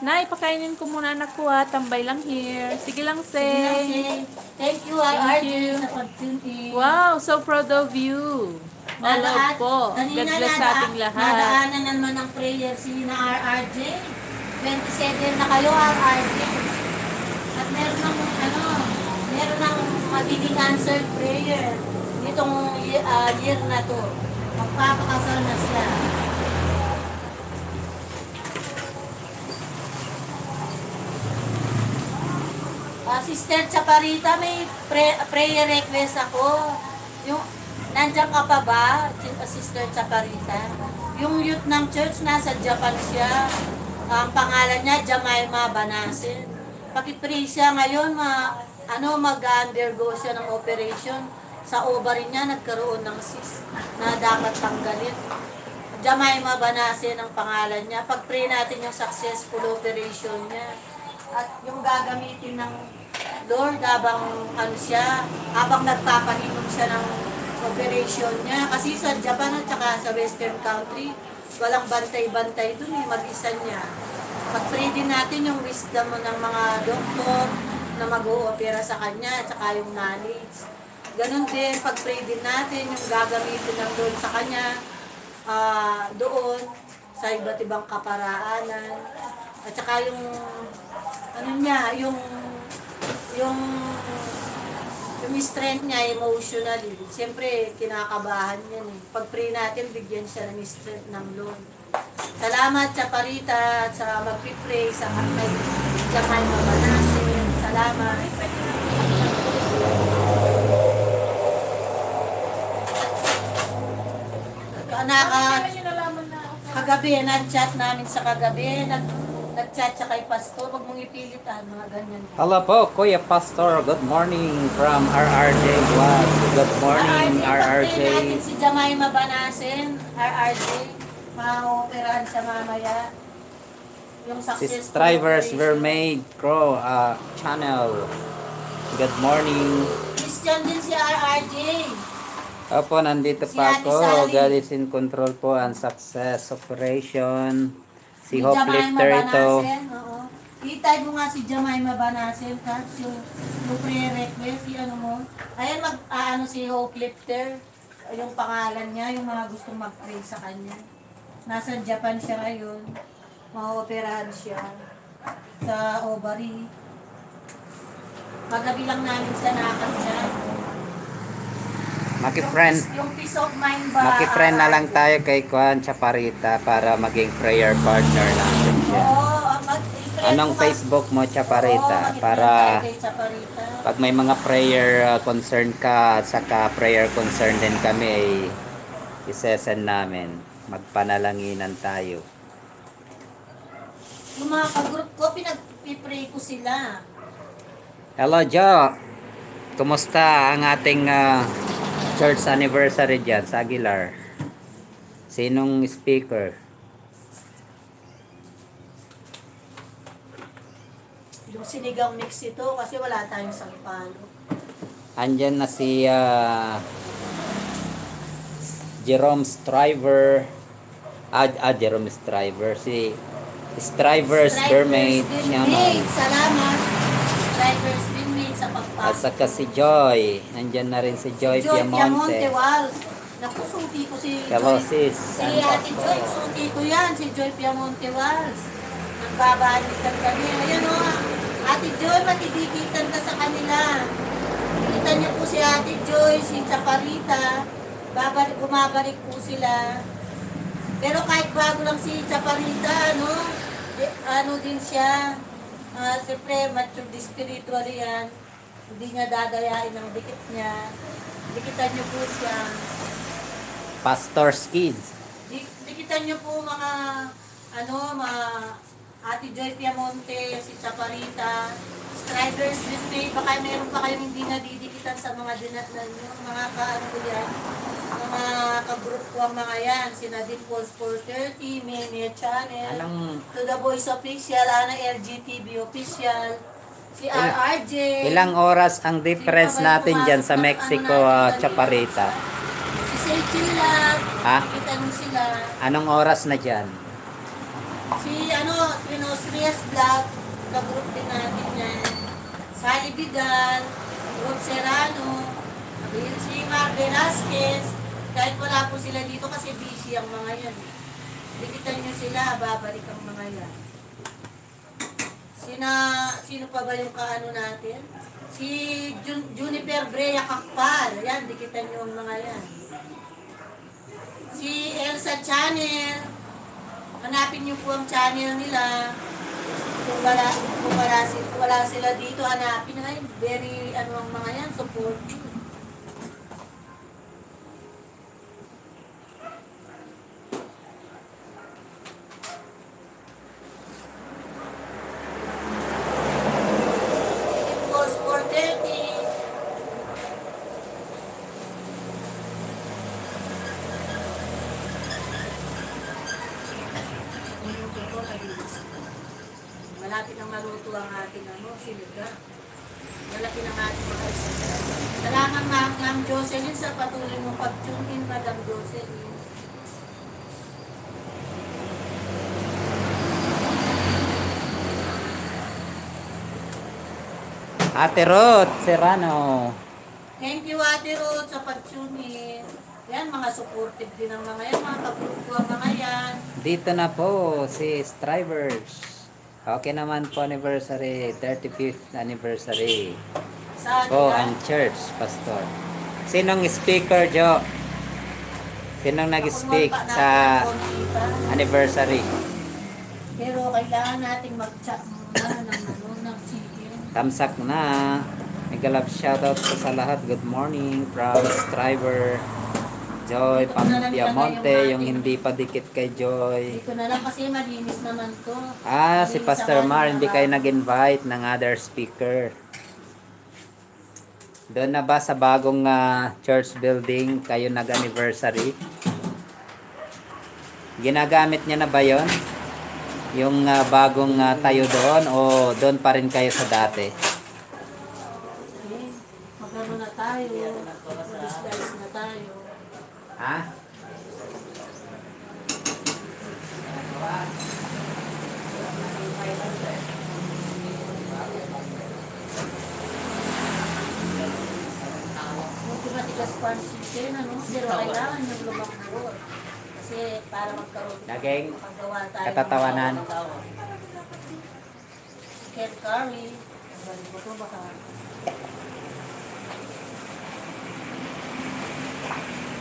Nay, pakainin ko muna anak ko ha. Tambay lang here. Sige lang, Sige lang, say. Say. Thank you, Thank RRG, sa pag-tune in. Wow, so proud of you. All love po. God bless sa ating lahat. Nadaanan naman ng prayer si na RRJ. 27 na kayo, RRJ. At meron ng, ano, meron ng magiging answered prayer nitong ye- ah, year na to. Magpapakasal na siya. Ah, Sister Chaparita, may pre- prayer request ako. Yung, nandiyan ka pa ba, Ch- Sister Chaparita? Yung youth ng church, nasa Japan siya. Ang pangalan niya, Jemima Banasin. Pakipray siya ngayon, ma, ano, mag-undergo siya ng operation. Sa ovary niya, nagkaroon ng cyst na dapat tanggalin. Jemima Banasin ang pangalan niya. Pag-pray natin yung successful operation niya. At yung gagamitin ng Lord habang ano siya, habang nagpapahinom siya ng operation niya. Kasi sa Japan at saka sa Western country, walang bantay-bantay dun eh, mag-isa niya. Pag-pray din natin yung wisdom ng mga doktor na mag-oopera sa kanya at saka yung knowledge. Ganon din, pag-pray din natin yung gagamitin ng Lord sa kanya ah, doon sa iba't ibang kaparaanan. At saka yung ano niya, yung yung yung strength niya emotionally. Siyempre, kinakabahan yan eh. Pag pray natin, bigyan siya ng strength ng Lord. Salamat sa parita at sa magpipray sa kay Jamal Mabanasin. Salamat. Naka, Kailan niyo nalaman na okay? Kagabi, nag-chat namin sa kagabi. Nag, nag-chat siya kay Pastor. Huwag mong ipilit ah, mga ganyan. Hello po, Kuya Pastor. Good morning from RRJ Vlog. Good morning, RRJ. natin RRJ. si Jemima Banasin. RRJ. Ma-operahan siya mamaya. Yung successful Subscribers operation. were made Crow uh, channel. Good morning. Christian din si RRJ. Opo, nandito Si pa ako. God is in control po ang success operation. Si Jemima Hope Lifter ito. I-type mo nga si Jemima Banasin, Tats, yung, yung prayer request, si ano mo. Ayan, mag, ah, ano si Hope Lifter, yung pangalan niya, yung mga gustong mag-pray sa kanya. Nasa Japan siya ngayon. Maoperahan siya sa ovary. Kagabi lang namin sa nakat siya. Maki-friend. Yung, yung peace of mind ba? Maki-friend na lang tayo kay Juan Chaparita para maging prayer partner natin siya. Oo, mag, Anong Facebook mo, Oo, Chaparita? mag-i-pray Para tayo kay Chaparita. pag may mga prayer uh, concern ka at saka prayer concern din kami ay isesend namin. Magpanalanginan tayo. Yung mga ka-group ko, pinag-pray ko sila. Hello, Joe. Kumusta ang ating uh, church anniversary dyan sa Aguilar? Sinong speaker? Yung sinigang mix ito kasi wala tayong sampalo. Andyan na si uh, Jerome Striver. Ah, ah, Jerome Striver. Si Strivers Bermaid. Man. Salamat. Strivers At saka si Joy. Nandyan na rin si Joy, Joy Piamonte Piamonte. Walls. Naku, suti ko si Hello, Joy. Si Ate Joy, suti ko yan. Si Joy Piamonte Walls. Nagbabalikan kami. Ayan o. Ate Joy, matidikitan ka sa kanila. Kita niyo po si Ate Joy, si Chaparita. Babalik, bumabalik po sila. Pero kahit bago lang si Chaparita, ano, di- ano din siya, ah, siyempre, mature spiritually yan. Hindi niya dadayain ng dikit niya. Dikitan niyo po siya. Pastor's Kids. Di, dikitan niyo po mga, ano, mga Ate Joy Piamonte, si Chaparita, Striders Display, baka meron pa kayong hindi nadidikitan sa mga dinatnan nyo, mga kaano ko yan, mga ka-group ko ang mga yan, sina Dimples 430, Meme Channel, Anong To The Voice Official, Ana LGTV Official, si RRJ, ilang oras ang difference natin dyan sa Mexico, ah, Chaparita? si Seychilla, Ha? nyo sila, Anong oras na dyan? Si ano, Pinostrias Vlog, ka-group din natin yan. Sally Bigal, Rod Serrano, yun si Mark Velasquez. Kahit wala po sila dito kasi busy ang mga yan. Dikitan nyo sila, babalik ang mga yan. Sina, sino pa ba yung kaano natin? Si Jun, Juniper Brea Kakpal. Yan, dikitan nyo ang mga yan. Si Elsa Channel. Hanapin niyo po ang channel nila. Kung wala, kung wala, kung wala sila dito, hanapin ay very ano ang mga yan, supportive. Impulse 430. Minuto ko, nalinis ko. Malapit nang maluto ang ating ano, siliga. Malapit ng ating mga isaga. Salamat ma'am, ma'am Jocelyn sa patuloy mong pag-tune in, Madam Jocelyn. Ate Ruth Serrano. Thank you, Ate Ruth, sa pag-tune. Yan, mga supportive din ang mga yan, mga kapulupo ang mga yan. Dito na po si Strivers. Okay naman po anniversary, 35th anniversary. Sa Oh, nila. ang church, pastor. Sinong speaker, Jo? Sinong nag-speak sa anniversary? Pero kailangan nating mag-chat muna ng ano, ng chicken. Tamsak na. Mega love shoutout po sa lahat. Good morning from Striver. Joy Pampiamonte, yung hindi pa dikit kay Hindi Joy. ko na lang kasi malinis naman to. Ah, si Malinis Pastor naman Mar, hindi kayo nag-invite ng other speaker. Doon na ba sa bagong ah, church building kayo nag-anniversary? Ginagamit niya na ba yon? Yung ah, bagong ah, tayo doon o doon pa rin kayo sa dati? Magano na tayo. Mag-disguise na tayo. Ha? Ang chicken, ano? Pero kailangan yung lumambot. Kasi para magkaroon Naging paggawa tayo. ng katatawanan. Chicken curry. Ang galing ko to baka.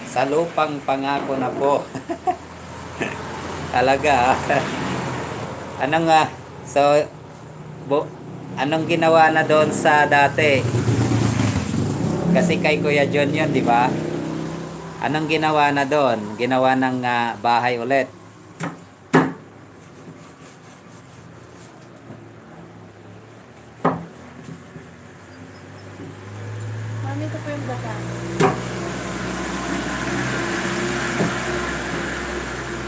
Sa lupang pangako na po. [laughs] Talaga. ah. anong nga so bu, anong ginawa na doon sa dati? Kasi kay Kuya John 'yon, di ba? Anong ginawa na doon? Ginawa ng ah, bahay ulit. Mami ko po yung gata.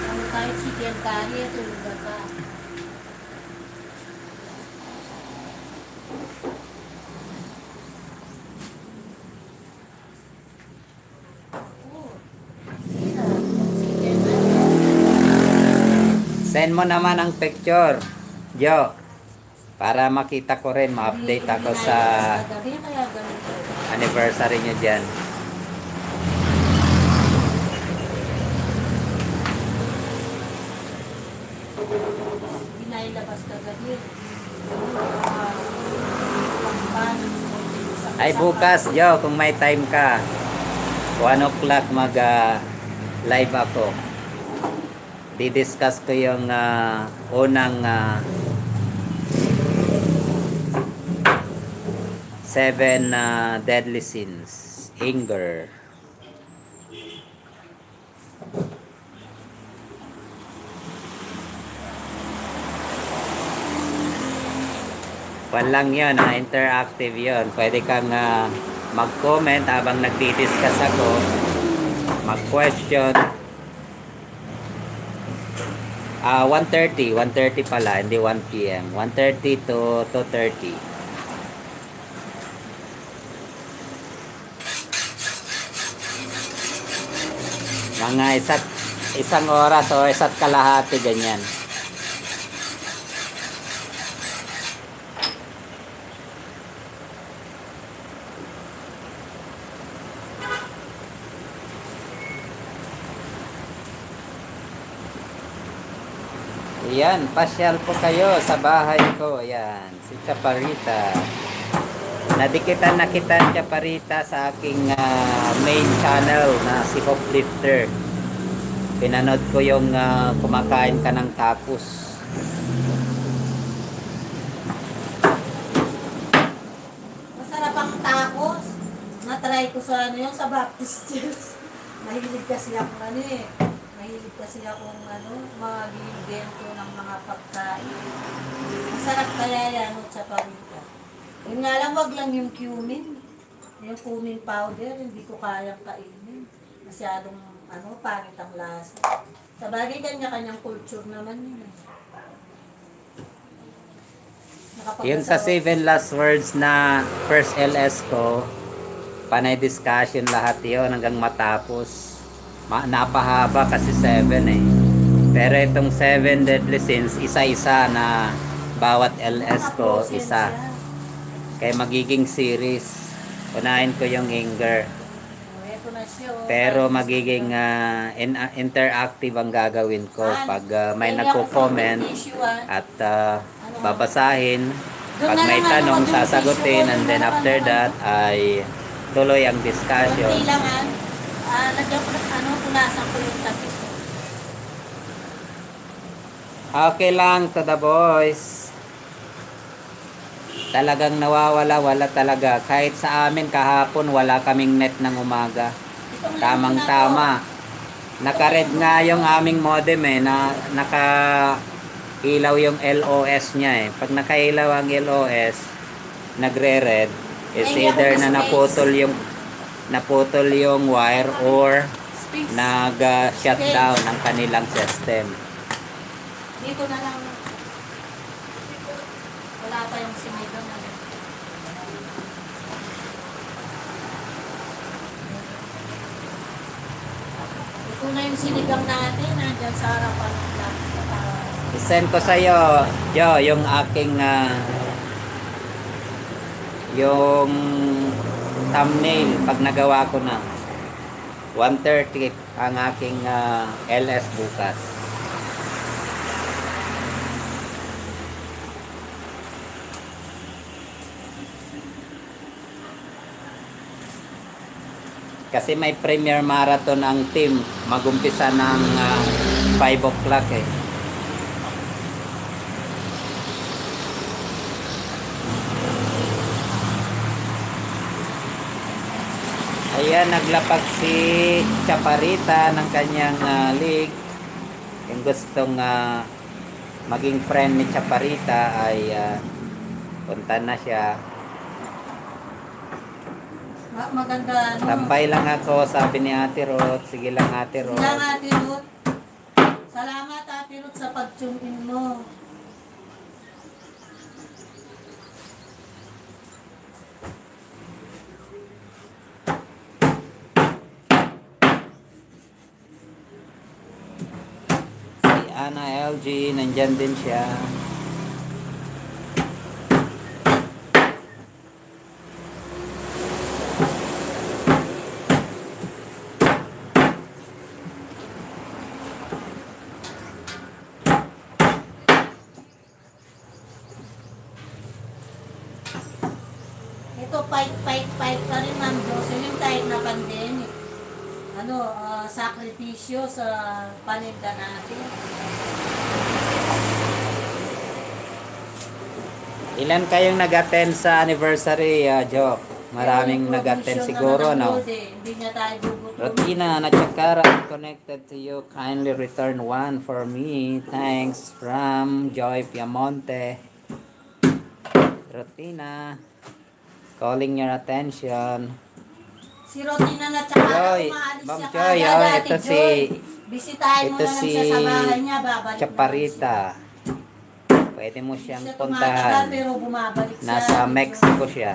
Ano tayo chicken curry, ito yung gata. Oh, hirap. Chicken curry. Send mo naman ang picture, Jo. Para makita ko rin, ma-update ako sa anniversary nyo dyan. Ay bukas, Jo, kung may time ka. 1 o'clock mag ah, live ako. Didiscuss ko yung ah, unang ah, seven ah, deadly sins. Anger. Kwan lang yun, ah, interactive yun. Pwede kang ah, mag-comment habang nagdi-discuss ako. Mag-question. Ah, 1.30. 1.30 pala, hindi 1 p.m. 1.30 to 2.30. Mga isa't isang oras o isa't kalahati ganyan. Yan, pasyal po kayo sa bahay ko. Yan, si Chaparita. Nadikitan na kita Chaparita sa aking ah, main channel na si Hoplifter. Pinanood ko yung ah, kumakain ka ng tacos. Masarap ang tacos. Na-try ko sa ano yung sa Baptist Church. [laughs] Mahilig kasi ako ano eh. Mahilig kasi akong ano, mag-invento ng mga pagkain. Masarap kaya yan o chaparita. Yun nga lang, wag lang yung cumin. Yung cumin powder, hindi ko kayang kainin. Masyadong ano, pangit ang lasa. Sa bagay, kanya-kanyang culture naman yun. eh. Yun sa seven last words na first LS ko, panay discussion lahat yun hanggang matapos. Ma napahaba kasi seven eh. Pero itong seven deadly sins, isa-isa na bawat LS ko, isa. Kaya magiging series. Unahin ko yung anger. Pero magiging ah, in- ah, interactive ang gagawin ko pag ah, may nagko-comment at ah, babasahin. Pag may ano, tanong, sasagutin and then after that ay tuloy ang discussion. Ano, punasan ko yung tapis. Okay lang to the boys. Talagang nawawala, wala talaga. Kahit sa amin kahapon, wala kaming net ng umaga. Tamang tama. Naka-red nga yung aming modem eh, na naka ilaw yung LOS niya eh. Pag nakailaw ang LOS, nagre-red, is hindi ako either na naputol yung naputol yung wire or Nag-shutdown ang kanilang system. to. Dito na lang. Wala pa yung sinigang na. Ito na yung sinigang natin, nandyan sa harapan ng laptop. I-send ko sa'yo, yo, yung aking, ah, yung thumbnail pag nagawa ko na. 1.30 ang aking ah, LS bukas. Kasi may premier marathon ang team. Magumpisa ng ah, 5 o'clock eh. Ayan, naglapag si Chaparita ng kanyang ah, league. Yung gustong ah, maging friend ni Chaparita ay ah, punta na siya. ma- maganda ano. Tambay lang ako, sabi ni Ate Ruth. Sige lang Ate Ruth. Sila nga, Ate Ruth. Salamat, Ate Ruth, sa pag-tune in mo. Ana LG, nandyan din siya. Ito, fight, fight, fight pa rin, Ma'am Jocelyn, yung kahit na pandemic. Ano, ah, sakripisyo sa paninda natin. Ilan kayong nag-attend sa anniversary, uh, Joke? Maraming nag-attend siguro, na no? Hindi niya tayo. Rotina, Nachakara, connected to you. Kindly return one for me. Thanks from Joy Piamonte. Rotina. Calling your attention. Si Rotina na tsaka Joy, Ma'am siya Joy, oh, ito Joy. si- Bisitahin mo na lang si siya sa bahay niya, babalik Chaparita. Pwede mo siyang Siya puntahan. pero bumabalik siya. Nasa. Mexico siya.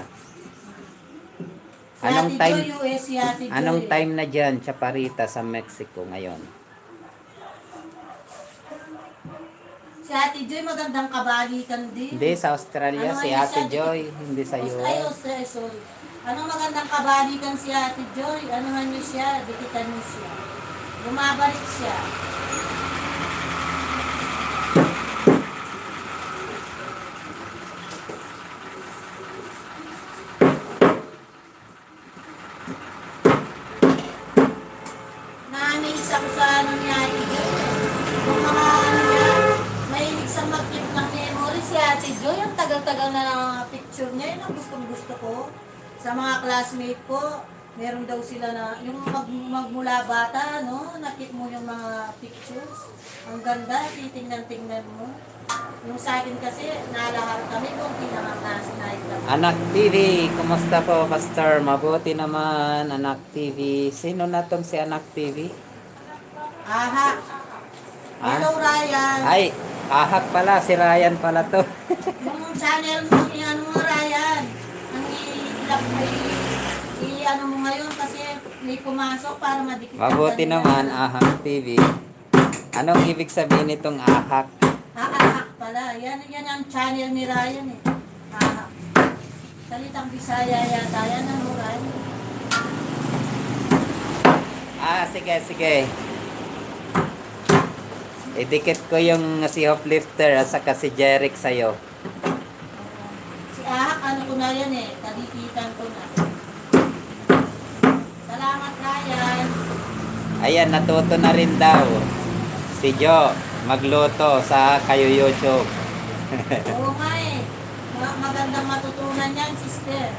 Si Anong Ate time Joy, US si. Anong time na dyan, Chaparita, sa Mexico ngayon? Si Ate Joy, magandang kabalikan din. Hindi, sa Australia, Ano si Ate Joy, hindi sa Ay, US. Australia, sorry. Anong magandang kabalikan si Ate Joy? Anuhan niyo siya, dikitan niyo siya. Bumabalik siya. Na-amaze ako sa ano Ate Joy. Ano niya, mahilig sa mag-keep ng memory si Ate Joy. Ang tagal-tagal na ng mga picture niya. Yun ang gustong gusto ko. Sa mga classmate ko, meron daw sila na, yung mag, magmula bata, no? Nakit mo yung mga pictures. Ang ganda, titingnan-tingnan mo. Yung sa akin kasi, nalahar kami kung nasa night lang. Anak TV, kumusta po, Pastor? Mabuti naman, Anak TV. Sino na tong si Anak TV? Aha! Hello, Ryan! Ay, ahak pala, si Ryan pala to. [laughs] Yung channel mo, i-ano mo, Ryan. Ang i-lock mo, i- i-ano mo ngayon kasi may pumasok para madikit. Mabuti naman, Ahak TV. Anong ibig sabihin nitong ahak? Ahak pala. Yan, yan ang channel ni Ryan eh. Ahak. Salitang Bisaya yata. Yan ang Ryan. Ah, sige, sige. Idikit ko yung si Hoplifter at saka si Jeric sa'yo. Si Ahak, ano ko na yan eh. Kalikitan ko na. Salamat, Ryan. Ayan, natuto na rin daw. Si Jo, magluto sa kayo YouTube. [laughs] Oo nga eh. Ma- magandang matutunan yan, sister.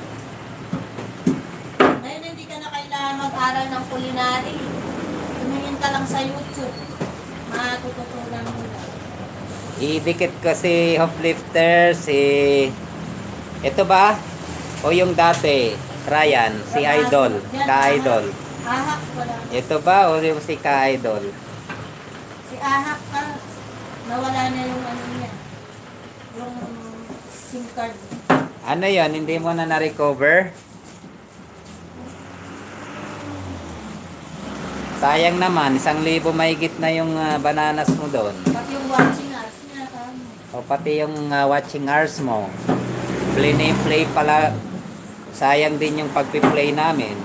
Ngayon hindi ka na kailangan mag-aral ng culinary. Tumingin ka lang sa YouTube. Matututunan mo na. Idikit ko si Hoplifter, si... Ito ba? O yung dati, Ryan, si Idol, Yan, ka-idol. Ahak. Pala. Ito ba o yung si ka-idol? Si Ahak pa. Nawala na yung ano niya. Yung SIM card. Ano yon Hindi mo na na-recover? Sayang naman, isang libo mahigit na yung ah, bananas mo doon. Pati yung watching hours niya. Ano. O pati yung ah, watching hours mo. Play na play pala. Sayang din yung pagpi-play namin.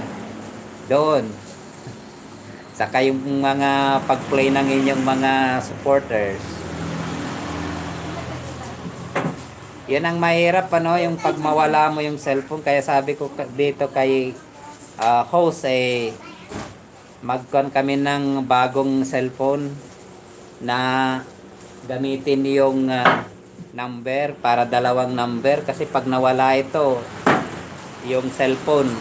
Doon. Saka yung mga pag-play ng inyong mga supporters. Yan ang mahirap ano, yung pag mawala mo yung cellphone. Kaya sabi ko dito kay ah, host eh, magkon kami ng bagong cellphone na gamitin yung ah, number para dalawang number kasi pag nawala ito yung cellphone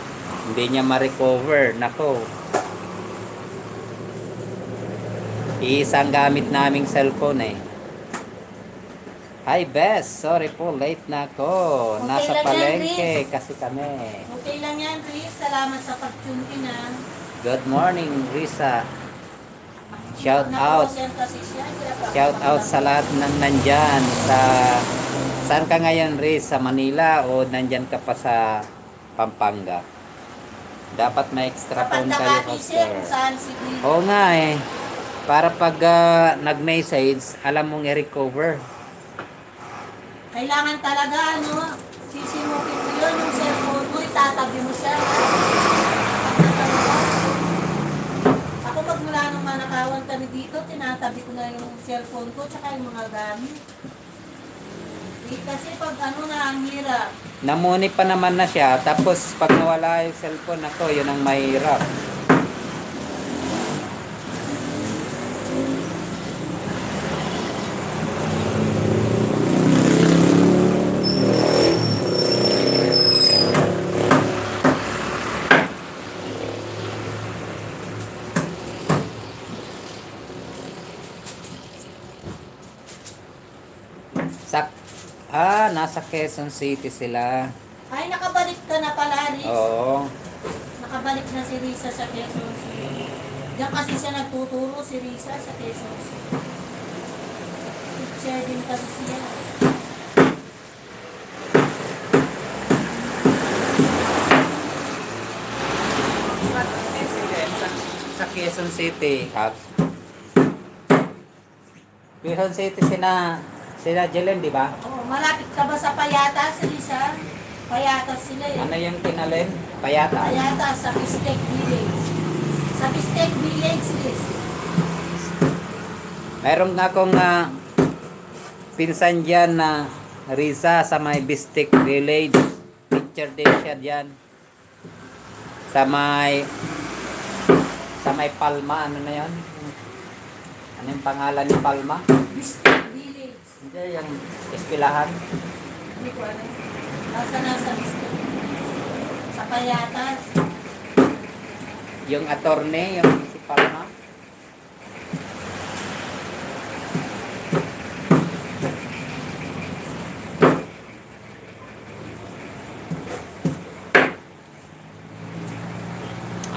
hindi niya ma-recover nako isang gamit naming cellphone eh Hi Bess, sorry po late na ako. Okay Nasa lang yan, palengke kasi kami. Okay lang yan, Chris. Salamat sa pag-tune in ah. Good morning, Risa. Shout out. Shout out sa lahat ng nandyan sa Saan ka ngayon, Riz? Sa Manila o nandyan ka pa sa Pampanga? Dapat may extra Sa phone kayo, Pastor. Oo nga eh. Para pag ah, nag-message, alam mong i-recover. Kailangan talaga, ano, sisimukin mo yun, yung cellphone mo, itatabi mo siya. Ako pag mula nung manakawan kami dito, tinatabi ko na yung cellphone ko, tsaka yung mga gamit. Kasi pag ano na, ang hirap. Namuni pa naman na siya. Tapos pag nawala yung cellphone ako, yun ang mahirap. Sak Ah, nasa Quezon City sila. Ay, nakabalik ka na pala, Riz. Oo. Nakabalik na si Risa sa Quezon City. Diyan kasi siya nagtuturo si Risa sa Quezon City. Teacher din kasi siya. Sa, Quezon City. Quezon City sina sila Jelen, di ba? Oh, malapit ka ba sa Payatas, Risa? Payatas sila eh. Ano yung tinalin? Payata. Payatas sa Pistek Village. Sa Pistek Village, Riz. Meron nga akong ah, pinsan dyan na Risa sa may Bistik Village. Picture din siya dyan. Sa may sa may Palma, ano na yan? Ano yung pangalan ni Palma? Pistek Hindi, yung eskilahan. Hindi ko alam. Nasa nasa Sa Payatas. Yung attorney, yung si Palma.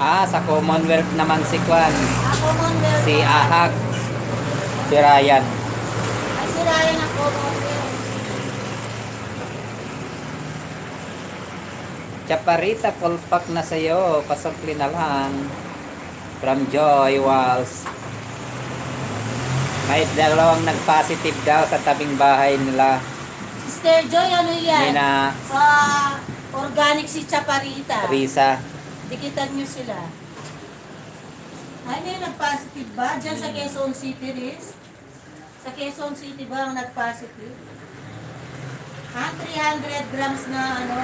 Ah, sa Commonwealth naman si Kwan. Ako Monwealth. Si Ahak. Si Ryan. Ay, si Ryan ako Monwealth. Chaparita, full pack na sa'yo. Pasukli na lang. From Joy Walls. May dalawang nag-positive daw sa tabing bahay nila. Sister Joy, ano yan? Nina Sa organic si Chaparita. Risa. Dikitan nyo sila. Ay, may nag-positive ba? Diyan sa Quezon City, Riz? Sa Quezon City ba ang nag-positive? Ah, 300 grams na ano?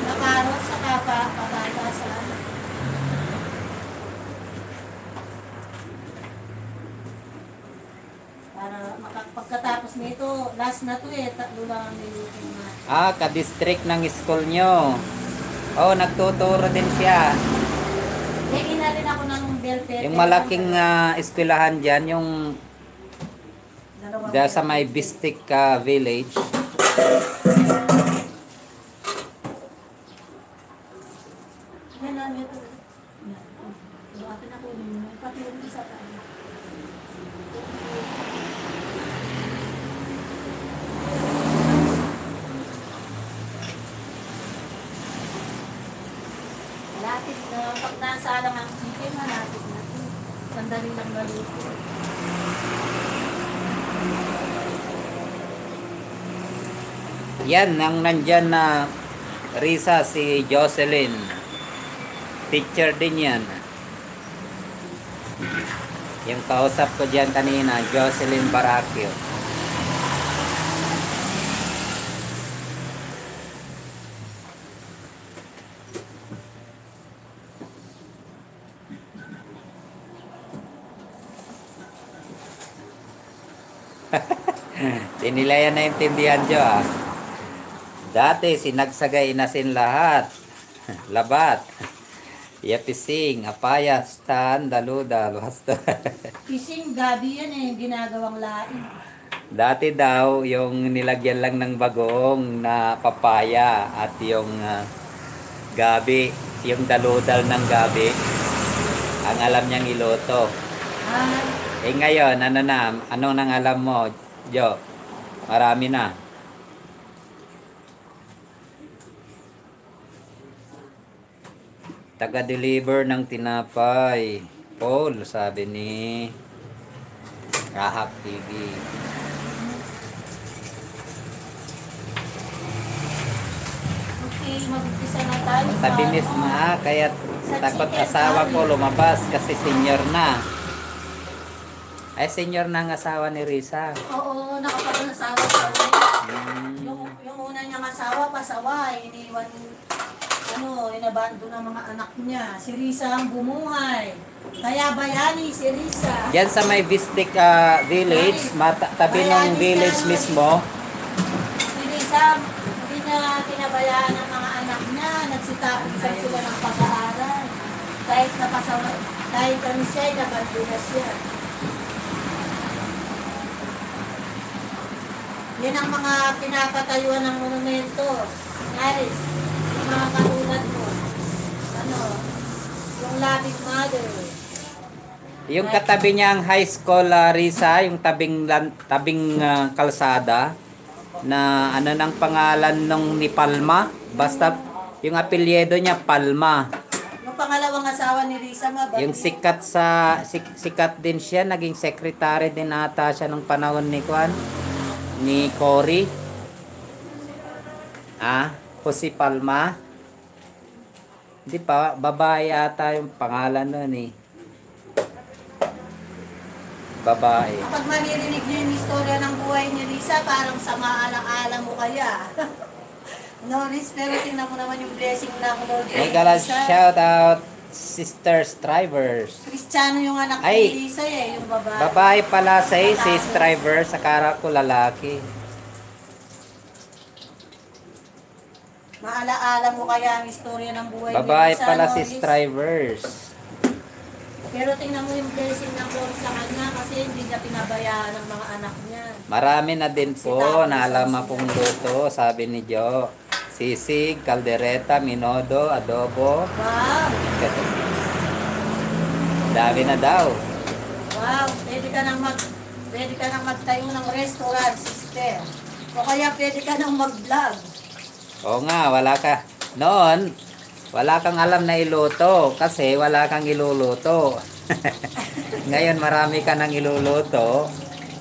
Na carrots sa kapa, pabatasan. Para maka- pagkatapos nito, last na to eh, tatlo lang ang niluto na. Ah, ka-district ng school nyo. Oh, nagtuturo din siya. Hingin na rin ako ng bell pepper. Yung malaking ah, eskwelahan dyan, yung Dalawang dyan sa may. Bistik ah, Village. Yan na, ito. Yan. Ito, akin ako. Pati yung isa pa. Malapit na. Pag nasa lang ang chicken, malapit na. to. Sandali lang maluto. Yan, ang nandyan na Risa, si Jocelyn. Picture din yan. Yung kausap ko dyan kanina, Jocelyn Barakio. [laughs] Di nila yan naintindihan ah. Dati sinagsagay na sin lahat. [laughs] Labat. Yapising, apaya, stan, daluda, basta. [laughs] Kising gabi yan eh, ginagawang lain. Dati daw, yung nilagyan lang ng bagong na papaya at yung ah, gabi, yung daludal ng gabi, ang alam niyang iloto. Ah, Eh ngayon, ano na, ano nang alam mo, Jo? Marami na. Taga-deliver ng tinapay. Paul, sabi ni Rahak TV. okay, mag-umpisa na tayo sa... Sabi ni Ma, kaya takot asawa ko lumabas kasi senior na. Ay, senior na ang asawa ni Risa. Oo, nakapag-asawa siya. Hmm. Yung, yung una niyang asawa, pasaway, iniwan, ano, inabando ng mga anak niya. Si Risa ang bumuhay. Kaya bayani si Risa. Diyan sa may Bistik ah, Village, mata- tabi ng village mismo, Si Risa, hindi na pinabayaan ng mga anak niya. Nagsita-isa sila ng pag-aaral. Kahit napasawa, kahit ano siya, inabando na siya. Yan ang mga pinapatayuan ng monumento. Guys, mga katulad mo. Ano, yung Lapid Mother. Yung katabi niya ang high school, ah, Risa, yung tabing, lan- tabing ah, kalsada, na ano ng pangalan nung ni Palma, basta yung apelyido niya Palma. Yung pangalawang asawa ni Risa Mabati. Yung sikat sa, sik- sikat din siya, naging secretary din ata siya nung panahon ni Kwan, ni Cory. Ah, Jose Palma. Hindi pa, babae ata yung pangalan nun eh. Babae. Kapag maririnig niyo yung istorya ng buhay ni Risa, parang sa maala-ala mo kaya. [laughs] no, Riz, pero tingnan mo naman yung blessing ng Lord. kay May Risa. shout out Sister Strivers. Kristiyano yung anak Ay. ni Risa eh, yung babae. Babae pala sa si Striver, sa kara ko lalaki. Maala-ala mo kaya ang istorya ng buhay Babae Risa. pala si? Strivers. Pero tingnan mo yung blessing ng Lord sa kanya kasi hindi niya pinabayaan ng mga anak niya. Marami na din po na alam pong luto, sabi ni Jo. Sisig, kaldereta, minodo, adobo. Wow! Dami na daw. Wow! Pwede ka nang mag pwede ka nang magtayo ng restaurant, sister. O kaya pwede ka nang mag-vlog. Oo nga, wala ka. Noon, wala kang alam na iluto kasi wala kang iluluto. [laughs] Ngayon marami ka nang iluluto.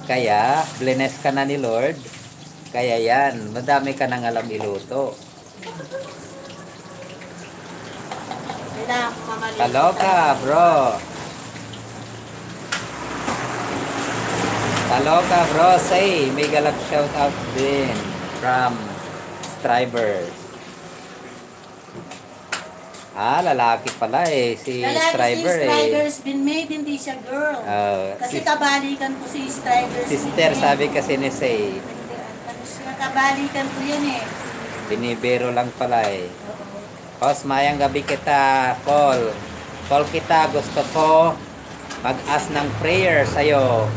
Kaya, blines ka na ni Lord. Kaya yan, madami ka nang alam iluto. Kaloka, bro. Kaloka, bro. Say, may galap shout out din from Strivers. Ah, lalaki pala eh. Si Lalaki Striver si eh. Strivers been made, hindi siya girl. Oh, kasi si- kabalikan ko si Strivers. Sister, sabi kasi ni Say, kabalikan ko yan eh. binibiro lang pala eh. Pos, mayang gabi kita, call. Call kita, gusto ko mag-ask ng prayer sa'yo.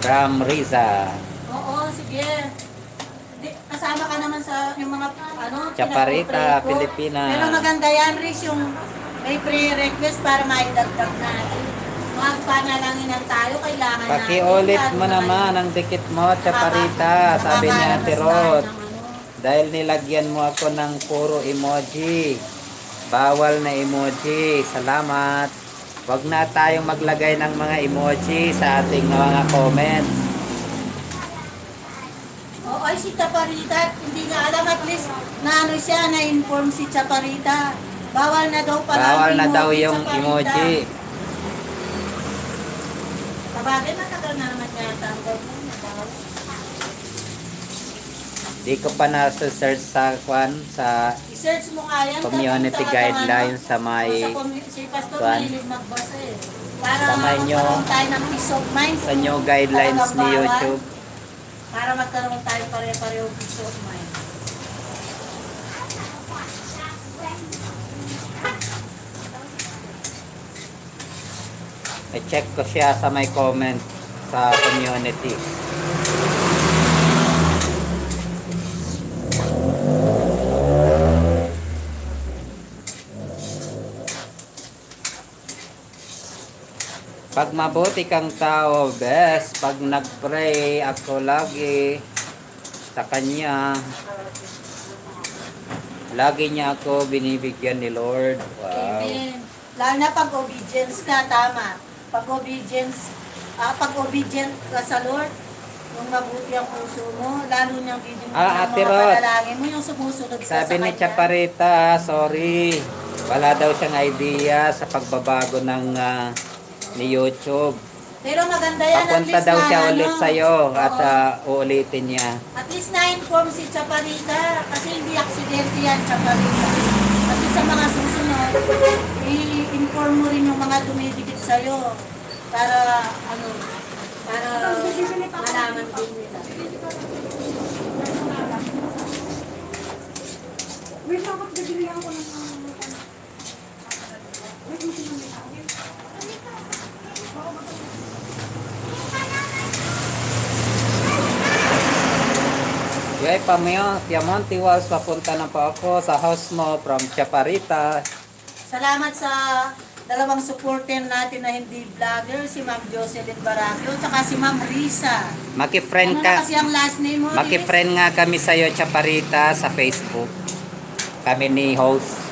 From Riza. Oo, sige. Kasama ka naman sa yung mga ano, Chaparita, ko. Pilipina. Pero maganda yan, Riz, yung may prayer request para maidagdag natin. Magpanalangin lang tayo, kailangan natin. Pakiulit Lalo mo naman ang dikit mo, Chaparita. Sabi ni Ate Rod. ano. Dahil nilagyan mo ako ng puro emoji. Bawal na emoji. Salamat. Huwag na tayong maglagay ng mga emoji sa ating mga comment. Ay si Chaparita, hindi niya alam at least na ano siya, na-inform si Chaparita. Bawal na daw pala Bawal na daw yung Chaparita. emoji. Sabagay, matagal na naman yata ang ganun. bawal. Di ko pa na-search sa kwan sa I-search mo nga yan. community tapos talagang guidelines sa ano, may sa commu- si Pastor kwan. magbasa eh. Para Sa may nyo- magkaroon tayo ng peace of mind. sa new guidelines ni. YouTube. Para magkaroon tayo pare-pareho peace of mind. I-check ko siya sa may comment sa community. Pag mabuti kang tao, best, pag nag-pray ako lagi sa Kanya, lagi niya ako binibigyan ni Lord. Wow. Amen. Lalo na pag obedience ka, tama. Pag obedience, ah, pag obedient ka sa Lord, yung mabuti ang puso mo, lalo niyang bibigyan Ah, Ate mga Rod. panalangin mo, yung sumusunod ka Sabi sa ni Kanya. Chaparita, sorry, wala daw siyang idea sa pagbabago ng ah, ni YouTube. Pero maganda yan, Papunta daw na, siya ano, ulit sa'yo at ah, uulitin niya. At least na-inform si Chaparita kasi hindi aksidente yan, Chaparita. At least sa mga susunod, i-inform mo rin yung mga dumidikit sa'yo para, ano, para malaman din nila. Wait lang, magbibilihan ko ng Wait, mo sinamit ako. Pameo, Piamonte Walls, papunta na po ako sa house mo from Chaparita. Salamat sa dalawang supporter natin na hindi vlogger, si Ma'am Jocelyn Baracchio, tsaka si Ma'am Risa. Maki-friend ano ka. na kasi ang last name mo? Maki-friend nga kami sa'yo, Chaparita, sa Facebook. Kami ni host.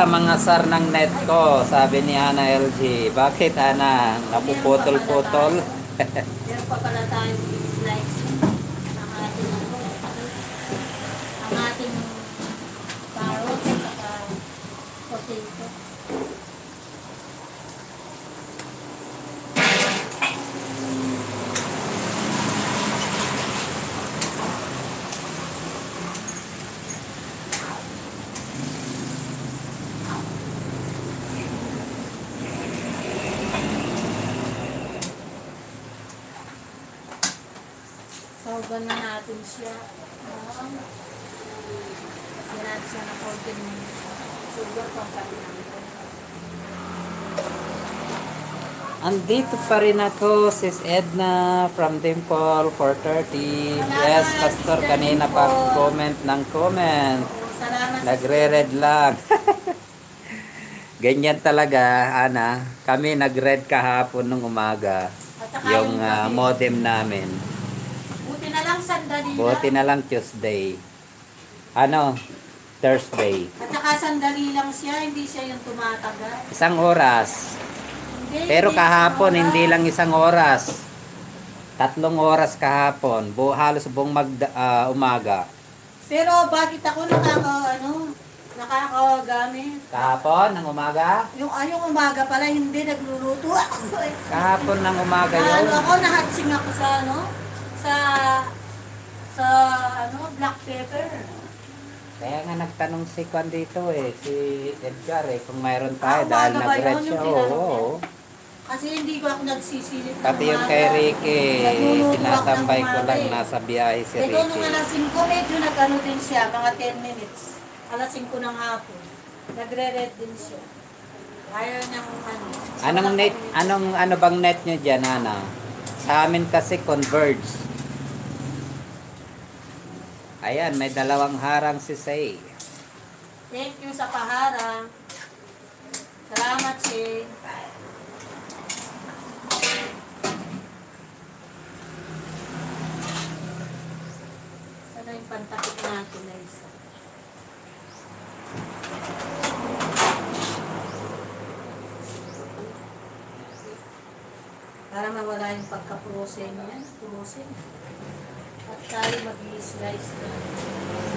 Aga, mga sar ng net ko, sabi ni Ana LG. Bakit, Ana? Napuputol-putol? Meron pa pala tayong slice ang ating ano, ang ating carrots at saka potato. Saugan na natin siya. Um, kasi natin siya na konting sugar pang natin. Andito pa rin ako, Sis Edna from Dimple 430. Yes, Pastor, kanina pa comment ng comment. Nagre-red lang. [laughs] Ganyan talaga, Ana. Kami nag-red kahapon nung umaga. Yung gabi. modem namin. Buti na lang sandali Buti na lang Tuesday. Ano? Thursday. At saka sandali lang siya, hindi siya yung tumatagal. Isang oras. Pero kahapon, hindi lang isang oras. Tatlong oras kahapon. Bu halos buong mag, ah, umaga. Pero bakit ako nakaka, ano, nakakagamit? Kahapon, ng umaga? Yung, ah, yung umaga pala, hindi nagluluto [laughs] ako. Kahapon ng umaga Na, yun. ano ako, nahatsing ako sa, ano, sa, sa, ano, black pepper. Kaya nga nagtanong si Kwan dito eh, si Edgar eh, kung mayroon tayo Ah, dahil nag-red siya. Oo, oo. Kasi hindi ko ako nagsisilip Pati yung kay Ricky, tinatambay ko lang nasa biyahe si Pero nung Ricky. alas 5, medyo nag-ano din siya, mga 10 minutes. Alas 5 ng hapon. Nagre-red din siya. Ayaw niyang ano. Anong net, anong ano bang net nyo dyan, Ana? Sa amin kasi converge. Ayan, may dalawang harang si Say. Thank you sa paharang. Salamat, Shay. Yung pantakip natin na isa. Para mawala yung pagka-frozen yan. Frozen. At tayo mag-slice na.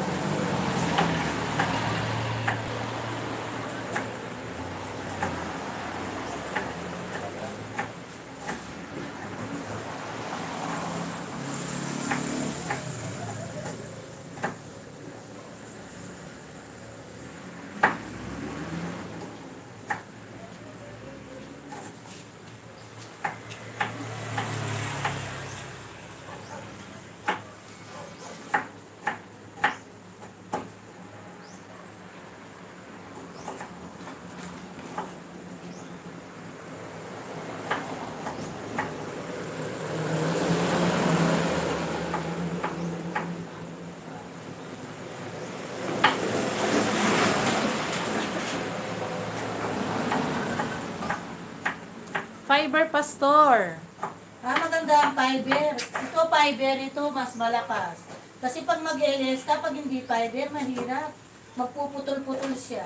Fiber Pastor. Ah, maganda ang fiber. Ito fiber, ito mas malakas. Kasi pag mag-LS, kapag hindi fiber, mahirap. Magpuputol-putol siya.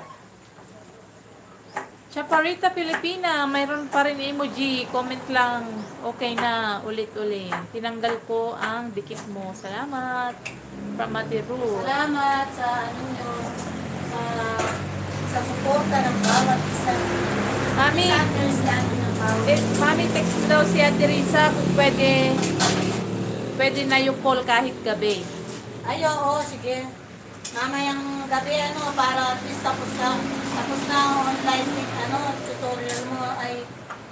Chaparita Pilipina, mayroon pa rin emoji. Comment lang, okay na, ulit-ulit. Tinanggal ko ang dikit mo. Salamat. From Ruth. Salamat sa ano nyo, sa suporta ng bawat isa. Mami, Sa understanding mami text daw si Ate Risa kung pwede, pwede na yung call kahit gabi. Ay, oo, sige. Mamayang gabi, ano, para at least tapos na, tapos na online, ano, tutorial mo, ay,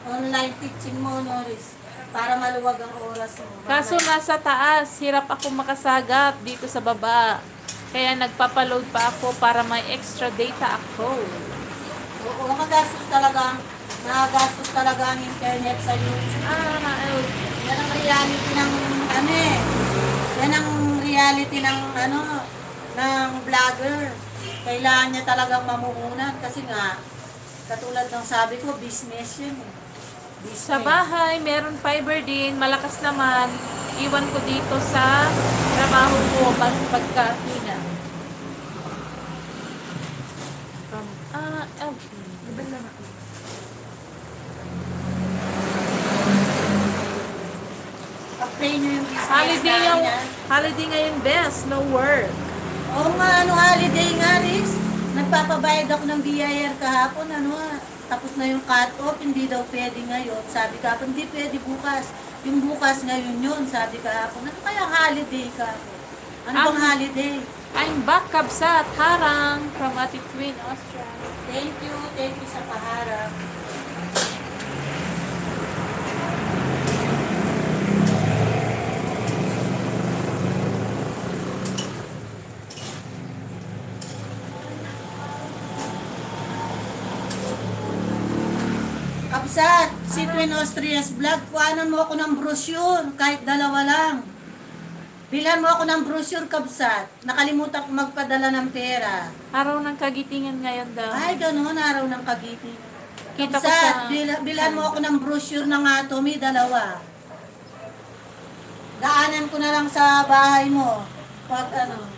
online teaching mo, Norris. Para maluwag ang oras mo. Kaso nasa taas, hirap ako makasagap dito sa baba. Kaya nagpapaload pa ako para may extra data ako. Oo, magastos talaga, magastos talaga ang internet sa YouTube. Ah, na- Yan ang reality ng, ano eh, yan ang reality ng, ano, ng vlogger. Kailangan niya talagang mamuhunan kasi nga, katulad ng sabi ko, business yun eh. Business. Sa bahay, meron fiber din. Malakas naman. Iwan ko dito sa trabaho ko pag pagkahina. From, ah, LP. Apply niyo yung business Holiday namin, yung, holiday ngayon best. No work. Oo nga, ano holiday nga, Riz. Nagpapabayad ako ng BIR kahapon, ano ah, tapos na yung cut-off, hindi daw pwede ngayon. Sabi kahapon, hindi pwede bukas. Yung bukas ngayon yun, sabi kahapon. Ano kaya holiday ka? Ano bang Ang- holiday? I'm back kabsat. Harang from Ati Twin, Austria. Thank you, thank you sa paharap. Kapsat, si Twin Austria's Vlog, kuhanan mo ako ng brochure, kahit dalawa lang. Bilhan mo ako ng brochure, Kapsat. Nakalimutan ko magpadala ng pera. Araw ng kagitingan ngayon daw. Ay, ganun, araw ng Cavite. Kita ko Kapsat, sa... bil- bilhan mo ako ng brochure ng Atomy, dalawa. Daanan ko na lang sa bahay mo. Pag ano.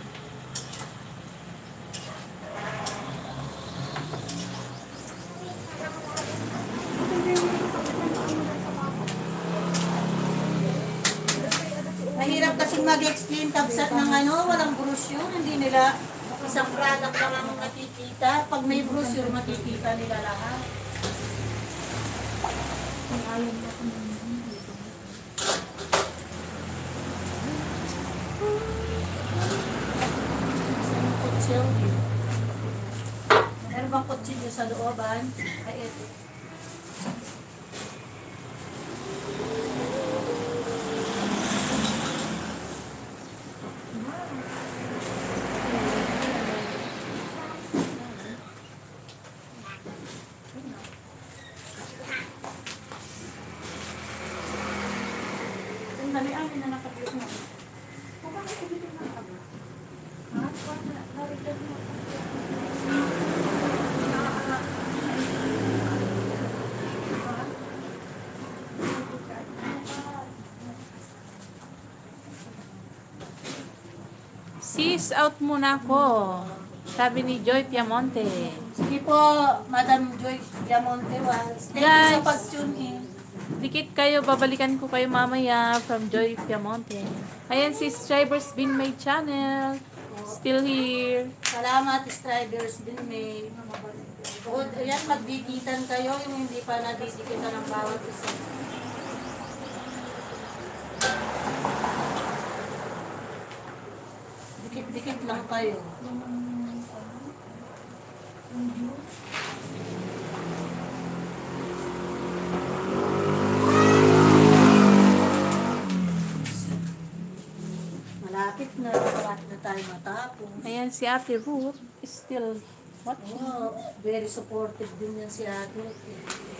Mahirap kasing mag-explain kapsat ng ano, walang brochure, hindi nila isang product lang ang nakikita. Pag may brochure, makikita nila lahat. Isang kutsilyo. Meron bang kutsilyo sa looban? Ay, ito. フフフ。Out muna ako. Sabi ni Joy Piamonte. Sige po, Madam Joyce Diamonte Walls. Thank you Guys. sa pag-tune in. Dikit kayo, babalikan ko kayo mamaya from Joy Piamonte. Ayan si Strivers Bin My Channel. Still here. Salamat, strivers din may Good, ayan, magdikitan kayo yung hindi pa nadidikitan ng bawat isa. Dikit-dikit lang kayo. Malapit na, malapit na tayo matapos. Ayan si Ate Ruth. Still watching. Oh, very supportive din yan si ate. Hello.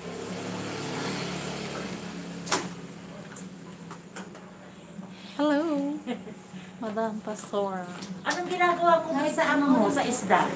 Madam Pastora. Anong ginagawa mo ba sa ano mo, sa isda?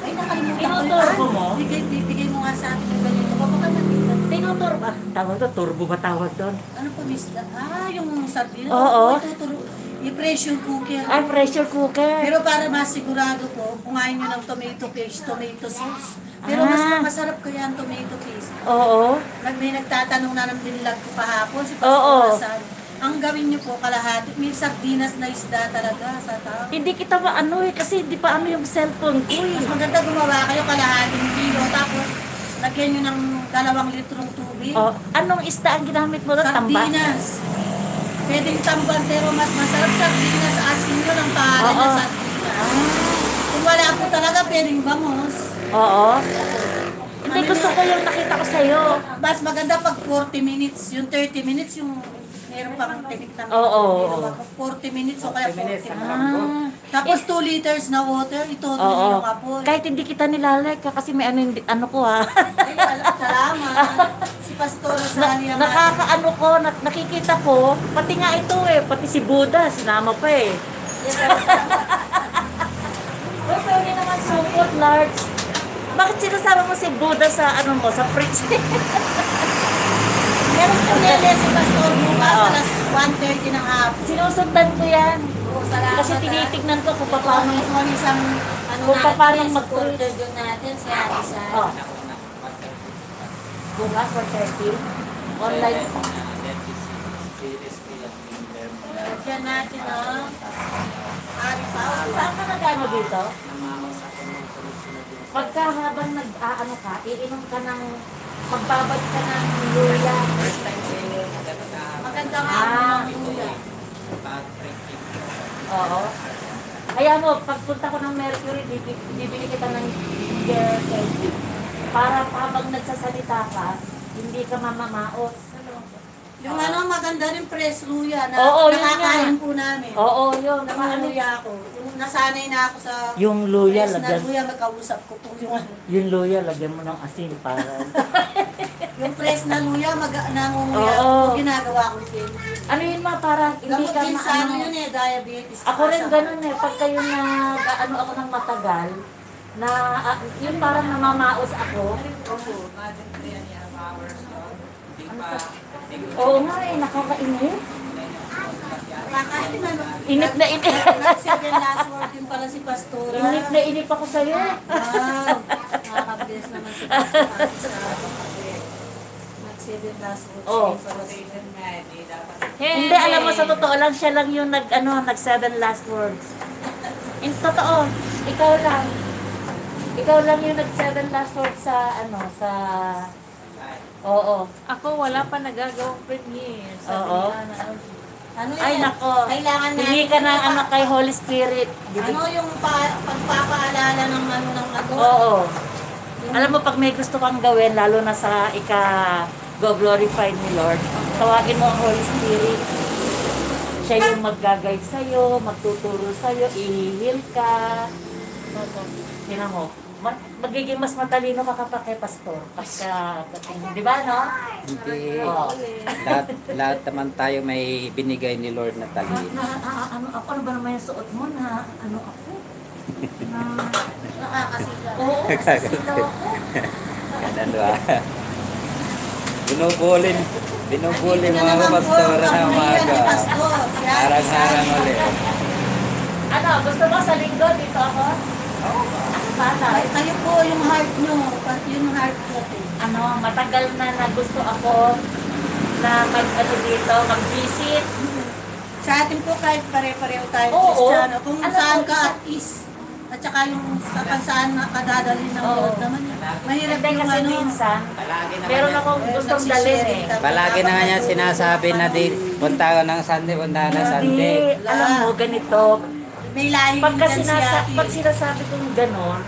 Ay, nakalimutan ko Tinuturo Ay, mo? Bigay, bibigay mo nga sa akin yung ganito. Baka nakita. Tinutur ba? Tawag doon, turbo ba tawag doon? Ano po, miss? Ah, yung sardina. Oo. Ituturo. I-pressure cooker. Ay, pressure cooker. Pero para mas sigurado po, kumain nyo ng tomato paste, tomato sauce. Pero mas Ah. masarap kaya ang tomato paste. Oo. Nag, may nagtatanong na ng binlag ko kahapon, si Oo. Pastor Hasan. Ang gawin nyo po kalahati, may sardinas na isda talaga sa tao. Hindi kita maano eh, kasi hindi pa ano yung cellphone ko eh. Mas maganda gumawa kayo kalahating kilo, lagyan nyo ng dalawang litrong tubig. Oh, anong isda ang ginamit mo doon? Tamba? Sardinas. Pwedeng tambal pero mas masarap sardinas. Asin nyo ng pangalan Oo. na sardinas. Kung wala po talaga, pwedeng bangos. Oo. Hindi, gusto ko yung nakita ko sa'yo. Mas maganda pag 40 minutes. Yung 30 minutes, yung meron pang technique na Oo, oo, oo. 40 minutes o kaya 40 minutes. Ah. Tapos 2 liters na water, ito Oo. yung kapoy. Kahit hindi kita nilalike ka kasi may ano, hindi- ano ko ha. Ay, alam, salamat. [laughs] Si Pastor Na, Sally naman. nakakaano ko, na, nakikita ko, pati nga ito eh, pati si Buddha, sinama pa eh. [laughs] Uy, pwede naman support, large. Bakit sinasama mo si Buddha sa ano mo, sa fridge? [laughs] Meron po nila si Pastor bukas Oo. alas 1.30 ng hapon. Sinusundan ko yan. Oo, salamat. Kasi ah. tinitignan ko kung Paano ito ang isang ano Kung natin, paano supporter mag-preach. yun natin si Ate Sally. Oh. Bukas, 4.30. Online. Lagyan natin ang Ari Sauce. Saan ka nag-ano dito? Pagka habang nag-aano ka, iinom ka ng, magbabad ka ng luya. Maganda nga Ah. ang luya. Oo. Kaya mo, pagpunta ko ng Mercury, bibili, kita ng ginger candy. Para habang nagsasalita ka, hindi ka mamamaos. Yung ano, maganda rin press luya na Oo, nakakain po namin. Oo, yun. Nakaluya ako. Yung nasanay na ako sa Yung luya, na lagyan. luya, magkausap ko po yung [laughs] ano. Yung luya, lagyan mo ng asin para... [laughs] Yung press na luya, mag nangunguya Oo. ko, ginagawa ko din. ano yun ma, para hindi ka din sa ano maano. yun eh, diabetes. Ako rin ganun eh. Pag kayo na ano ako ng matagal, na ah, yun parang namamaos ako. Oo nga eh, nakakainip. Inip na inip. Nag-seven last word din pala si Pastora. Inip na inip ako sa'yo. Wow. Nakakabilis naman si Pastora. Nag-seven last word si Hindi, alam mo, sa totoo lang, siya lang yung nag, ano, nag seven last words. In totoo, ikaw lang. Ikaw lang yung nag seven last words sa, ano, sa... Oo. Ako wala pa nagagawang premiere. Sabi Oo. niya na, Ano Ay, yan? nako. Kailangan natin. Hingi ka ng ano kay Holy Spirit. Ano yung pa, pagpapaalala ng ano ng ano? Oo. Yung- Alam mo, pag may gusto kang gawin, lalo na sa ika go glorify ni Lord, tawagin mo ang Holy Spirit. Siya yung mag-guide sa'yo, magtuturo sa'yo, ihihil ka. Tingnan mo, magiging mas matalino ka kapag kay pastor. Pagka, di ba, no? Hindi. Lahat, lahat naman tayo may binigay ni Lord na Na, talino. na, ah, ano ako, ano ba naman yung suot mo na, ano ako? Na, Nakakasila. oo, sasila ako. Ba? Binubulin, binubulin Ito na mga pastora na umaga. Harang-harang ulit. Ano, gusto mo sa linggo dito ako? Ano ba, Ay, kayo po yung heart nyo. Pati yung heart natin. ano, matagal na na gusto ako na mag ano dito, mag-visit. Sa atin po kahit pare-pareho tayo Oo. Kristiyano. Kung Alam saan ko, ka at is. At saka yung sa kung saan nakadadalhin ng Oo. Lord naman. Mahirap Hindi yung kasi ano. minsan, Palagi naman meron yan. akong gustong dalhin eh. Palagi na nga niya sinasabi na di punta ka ng Sunday, punta ka ng Sunday. Hindi, alam mo, ganito. May lahi Pagka din si sinasa, ate. pag sinasabi kong ganon,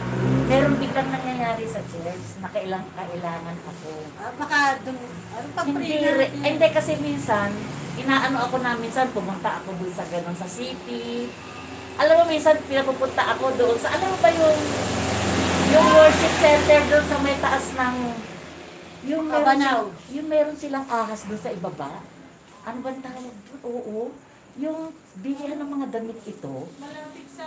meron biglang nangyayari sa church na kailang, kailangan ako. Ah, baka dun, ano pag Hindi, re- hindi kasi minsan, inaano ako na minsan, pumunta ako doon sa ganon sa city. Alam mo, minsan pinapupunta ako doon sa, alam mo ba yung, yung worship center doon sa may taas ng, yung meron, Kabanaw. yung meron silang ahas doon sa ibaba. Ano ba tawag doon? Oo. Yung bilihan ng mga damit ito. malapit sa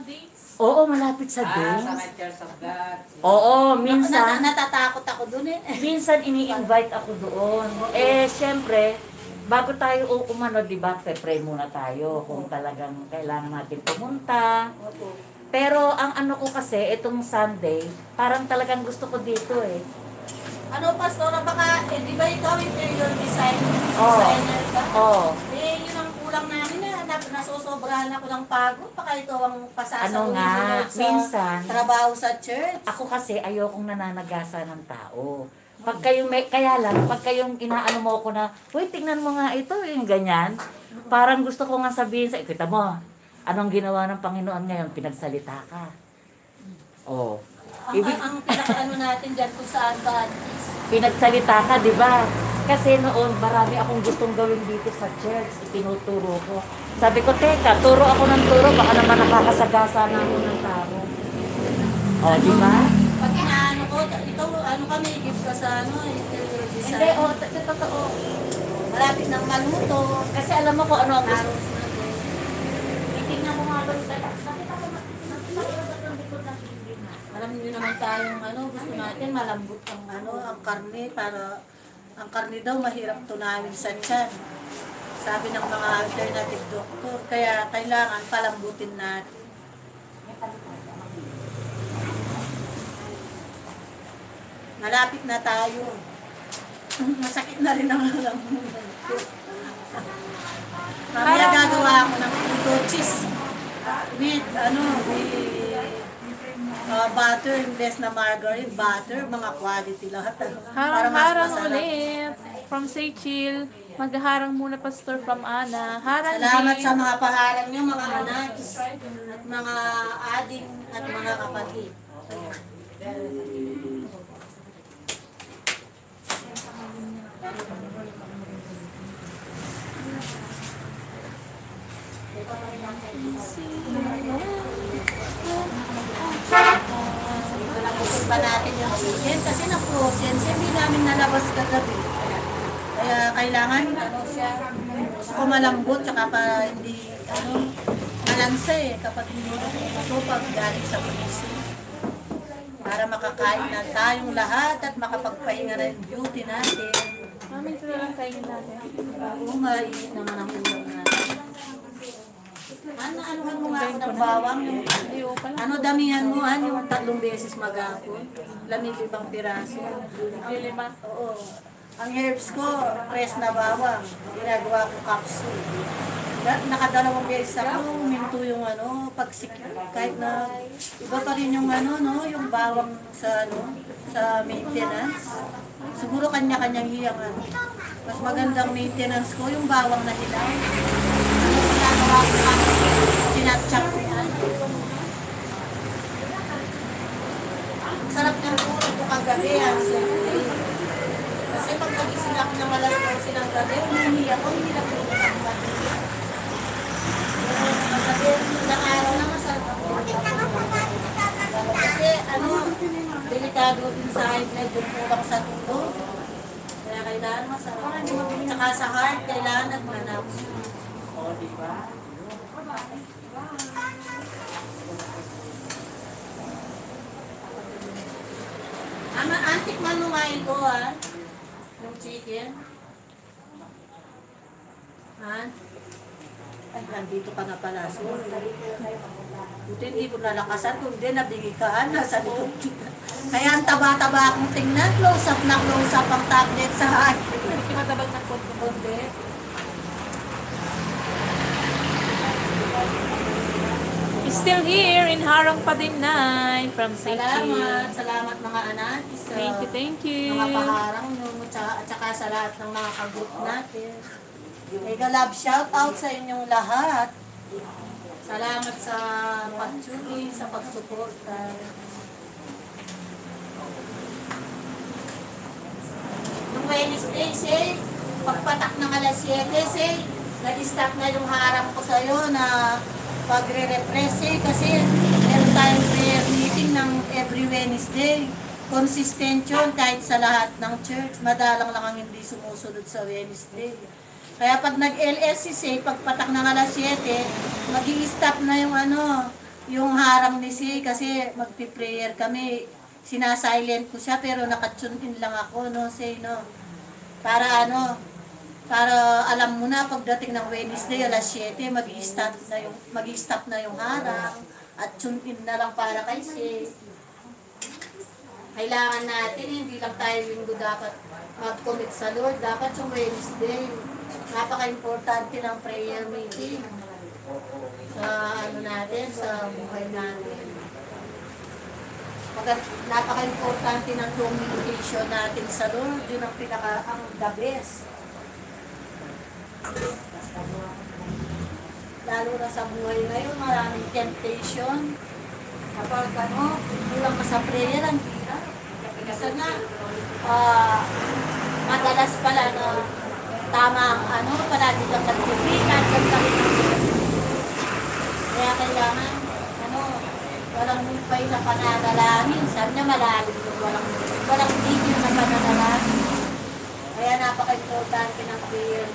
dates. Oo, malapit sa Ah, sa days. may Church of God. Oo, minsan. natatakot ako dun eh. minsan ini-invite ako doon. Eh, syempre, bago tayo umano, di ba, pray muna tayo kung talagang kailangan natin pumunta. Pero ang ano ko kasi, itong Sunday, parang talagang gusto ko dito eh. Ano, Pastora, baka, eh, di ba ikaw interior design, Oo. designer ka? Oo. Eh, yun ang kulang namin na, nag, nasusobrahan ako ng pagod. Baka ito ang pasasawin Ano nga, sa minsan, trabaho sa church. Ako kasi ayokong nananagasa ng tao. Pag kayong may, kaya lang, pag kayong inaano mo ko na, uy, tingnan mo nga ito, yung ganyan. Parang gusto ko nga sabihin sa, kita mo, anong ginawa ng Panginoon ngayon? Pinagsalita ka. Oh. Ang, Ibig, ang, ang pinakaano natin dyan kung saan ba pinagsalita ka, di ba? Kasi noon, marami akong gustong gawin dito sa church. Itinuturo ko. Sabi ko, teka, turo ako ng turo, baka naman nakakasagasa na ako ng tao. O, di ba? Pag inaano ko, ikaw, ano kami, give ka sa ano, interior Hindi, design. o, t- t- totoo. Malapit ng maluto. Kasi alam mo kung ano ang gusto. Titingnan mo nga doon sa... Nakita ko, nakita ko ba yung likod ng hindi na? Alam niyo naman tayong ano, gusto natin malambot ang ano, ang karne para ang karne daw mahirap tunawin sa tiyan. Sabi ng mga alternative doctor, kaya kailangan palambutin natin. Malapit na tayo. [laughs] Masakit na rin ang ko. Mamaya gagawa ako ng puto cheese with ano, with uh, butter imbes na margarine, butter, mga quality lahat. ano, Harang-harang ulit. From Seychil. Magharang muna pastor from Ana. Harang Salamat din. sa mga paharang niyo, mga anak, at mga ading at mga kapatid. Nakusin pa natin yung chicken kasi na-frozen. siya, Hindi namin nalabas kagabi. Kaya kailangan ano siya, gusto ko malambot tsaka para hindi ano, malansa eh kapag hindi ito pag galing sa puliso. Para makakain na tayong lahat at makapagpahinga na yung beauty natin. Mami, ito na lang kainin natin. Oo nga, init naman ang ulam Ano, anuhan mo nga ako ng bawang yung ano damihan mo, ano yung tatlong beses magapon? Lamig ibang piraso. Lilima. Oo. Ang herbs ko, press na bawang. Ginagawa ko capsule. Na- Nakadalawang beses ako, minto yung ano, pagsik, kahit na iba pa rin yung ano, no, yung bawang sa ano, sa maintenance. Siguro kanya-kanyang hiyang ano. Mas magandang maintenance ko yung bawang na hilaw. Ano ginagawa ko ano, sinatchak ko yan. Ang sarap ng puro ko kagabi, ah, so, kasi pag nagising ako ng alas 12 ng gabi, humihingi ako, hindi na po Kasi ng araw na masarap ako. Kasi ano, delikado din sa high blood yung kulang sa tulog. Kaya kailangan masarap. Tsaka sa heart, kailangan nagmanap. O, di ba? Ama, antik man lumain ko ah. Yung chicken. Ha? Ay, nandito ka na pala. Sorry. Buti hindi ko nalakasan. [laughs] Kung hindi, nabigay ka. ah, Nasa likod kita. Kaya ang taba-taba akong tingnan. Close up na close up ang tablet sa akin. Matabag ng konti. Kundi. Still here in Harang pa din Nay from Seychil. Salamat. Salamat mga anak. Sa Thank you, thank you. mga paharang at saka sa lahat ng mga kagroup natin. Mega love shout out sa inyong lahat. Salamat sa pagtuli, sa pagsuporta. Nung Wednesday, say, pagpatak ng alas 7, say, nag-stop na yung harap ko sa'yo na pagre-repress eh, kasi meron tayong prayer meeting ng every Wednesday. Consistent yun kahit sa lahat ng church. Madalang lang ang hindi sumusunod sa Wednesday. Kaya pag nag-LSC, pagpatak ng alas 7, mag stop na yung ano, yung harang ni si kasi magpi-prayer kami. Sinasilent ko siya pero nakatune in lang ako, no, say no. Para ano, para alam mo na pagdating ng Wednesday alas 7, mag-stop na yung mag-stop na yung harang at tune in na lang para kay si kailangan natin, hindi lang tayo linggo dapat mag-commit sa Lord. Dapat yung Wednesday, napaka-importante ng prayer meeting. sa ano natin, sa buhay natin. Napaka-importante ng communication natin sa Lord. Yun ang pinaka, ang the best. Lalo na sa buhay ngayon, maraming temptation. Kapag ano, kulang ka sa prayer, ang hirap. Kasi nga, ah, madalas pala na tama ang ano, palagi kang nagpipita, dyan ka rin ang Kaya kailangan, ano, walang mumpay na pananalangin. Sabi niya malalim yung walang, walang tigil na pananalangin. Kaya napaka-importante ng prayer.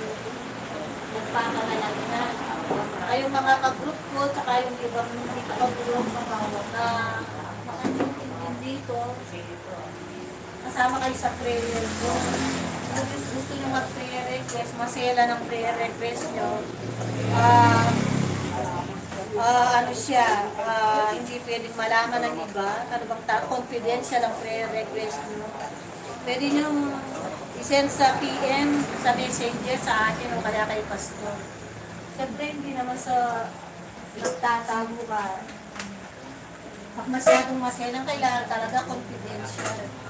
Nagpapanalangin na. Kayong mga ka-group ko, tsaka yung ibang hindi ka ka-group na makatungin dito, kasama kayo sa prayer ko. Kung gusto nyo mag-prayer request, masela ng prayer request nyo, ah, ah, ano siya, ah, hindi pwedeng malaman ng iba, ano bang ta- confidential ang prayer request nyo. Pwede nyo isend sa PM, sa messenger, sa akin, o kaya kay pastor. Siyempre, hindi naman sa nagtatago ka. Pag masyadong maselang, kailangan talaga confidential.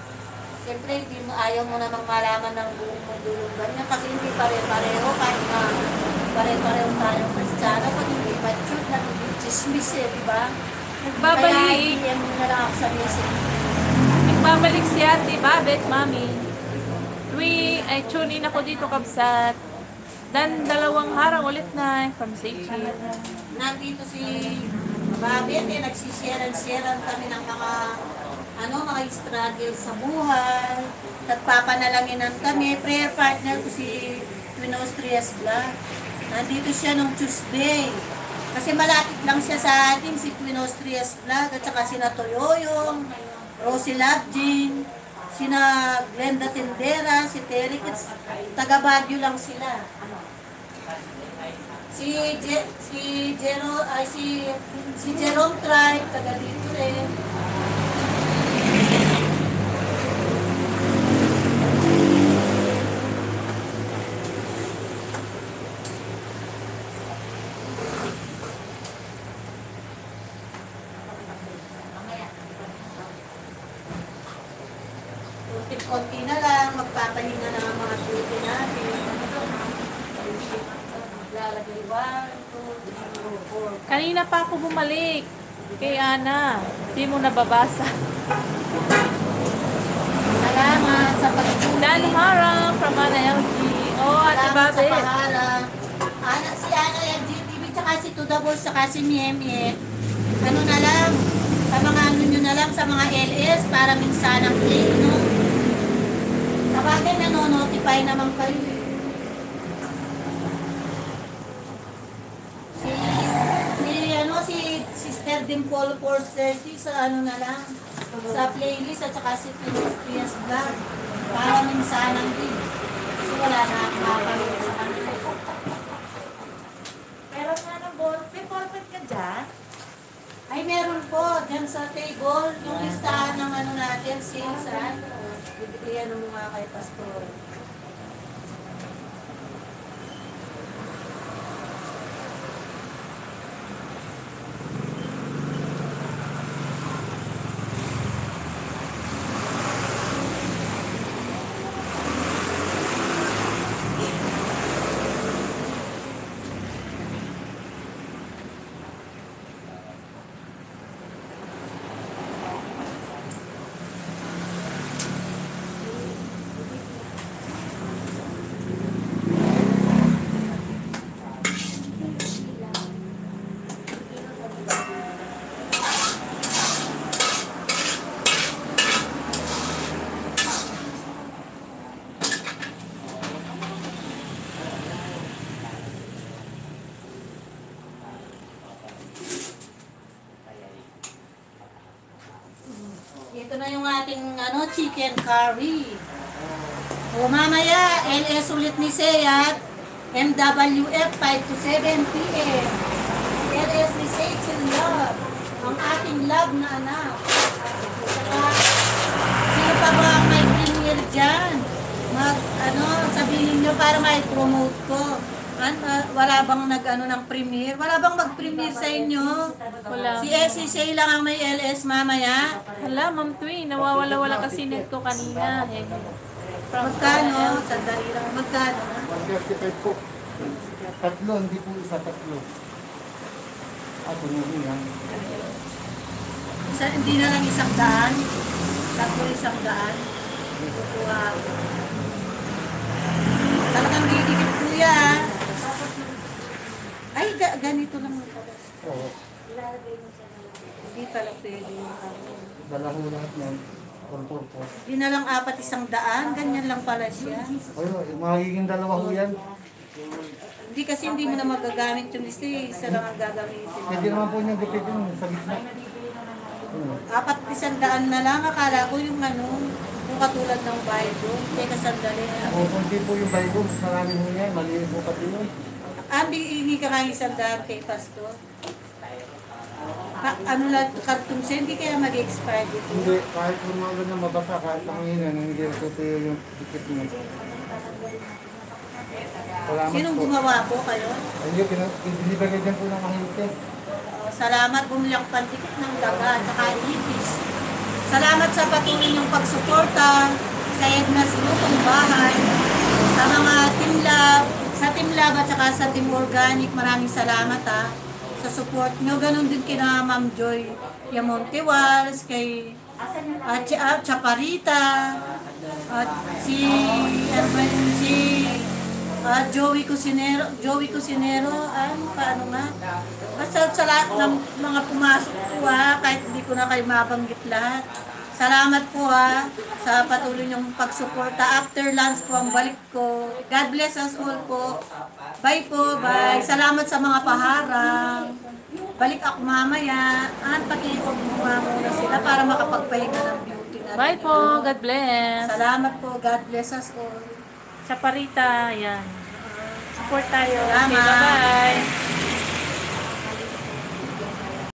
Siyempre, hindi mo, ayaw mo namang malaman ng buong mundo yung ganyan kasi hindi pare-pareho kahit na pare-pareho tayong kristyano pag hindi mature na hindi chismis eh, di ba? Kaya Nagbabalik. PM mo na lang ako sa message. Nagbabalik si Ate Babet, Mami. Tuwi, ay tune in ako dito kabsat. Dan dalawang harang ulit na from Seichi. Nandito si Babet eh, nagsisharean-sharean kami ng mga ano, mga struggle sa buhay. Nagpapanalaginan kami. Prayer partner ko si Twin Austrias Vlog. Nandito siya nung Tuesday. Kasi malapit lang siya sa atin, si Twin Austrias Vlog, at saka si Toyoyong, Rosie Labjin, sina Glenda Tendera, si Terry Kits, taga Baguio lang sila. Si Je, si Jero, ay si si Jerome Tribe, taga dito rin na lang, magpapahinga na ang mga duty natin. Lalagay one, two, three, four, Kanina pa ako bumalik kay Ana. Hindi mo nababasa. Salamat sa pagtulong. Dan harang from Ana LG. Oh, Ate Salamat sa Babet. pangalan. Ana, si Ana yung GTV, tsaka si Tudabol, tsaka si Miemi. Ano na lang, sa mga ano nyo na lang, sa mga LS, para minsan ang play, no? Sabagay, nanonotify naman kayo. eh. Si, si, ano, si Sister Dimple 430, sa ano na lang, sa playlist, at saka si Pilipinas Vlog, para minsan ang din. Kasi wala na akong mapanood sa kanila. Meron nga ng ball. May ballpen ka dyan? Ay, meron po, dyan sa table, yung listahan ng ano natin, sales, ha? Bibigyan mo nga kay Pastor. Ito na yung ating ano, chicken curry. O mamaya, LS ulit ni Seyat, MWF 5 to 7 p.m. LS ni Seyat Love, ang ating love na anak. Saka, sino pa ba ang may premier dyan? Mag, ano, sabihin nyo para may promote ko. An, ah, wala bang nag-ano ng premiere? Wala bang mag-premiere sa inyo? Wala. Si SCC lang ang may LS mamaya. Hala, Ma'am Twin, nawawala-wala kasi net ko kanina. Eh, from Magkano? Sandali lang. Magkano? 135 po. Tatlo, hindi po isa tatlo. Ako nyo yan. Isa, hindi na lang isang daan. Tatlo isang daan. Kukuha. Talagang didikit kuya. Ay, ga- ganito lang. Oo. Hindi pala pwede yung. Dala ko lahat yan. Po. Hindi na lang apat isang daan. Ganyan lang pala siya. Ayun, magiging dalawa ho yan. Hindi kasi hindi mo na magagamit yung lista. eh. Isa lang ang gagamitin. Pwede naman po niyang gupit yung sa gitna. Apat isang daan na lang. Akala ko yung ano, yung katulad ng Bible. Teka sandali. O kung di po yung Bible, marami ho yan. Maliit po pati yun. Ah, hindi ka nga isang daan kay Pastor. Pa, ano lang, cartoon siya, hindi kaya mag-expire dito. Hindi, kahit mga ganun mabasa, kahit ang hina, hindi rin tutuyo yung ticket mo. Salamat Sinong po. gumawa po kayo? Ayun, pinibigay din po ng mahinte. Uh, salamat bumili ako pantikit ng daga at saka ipis. Salamat sa patuloy niyong pagsuporta sa Edna's Lutong Bahay, sa mga Team Lab, sa Team Lab at saka sa Team Organic. Maraming salamat ha sa support niyo. Ganon din kina Ma'am Joy Yamonte Walls, kay at si ah, Chaparita, at si, ano ba yun, si ah, Joey Cusinero, Joey Cusinero, ano, paano nga? Basta sa lahat ng mga pumasok po ha, kahit hindi ko na kayo mabanggit lahat. Salamat po ha, sa patuloy niyong pagsuporta. After lunch po ang balik ko. God bless us all po. Bye po, bye. Salamat sa mga paharang. Balik ako mamaya. At pag-iipag mo muna sila para makapagpahinga ng beauty natin. Bye po, God bless. Salamat po. God bless us all. Chaparita, yan. Support tayo. Okay, Salamat. bye-bye.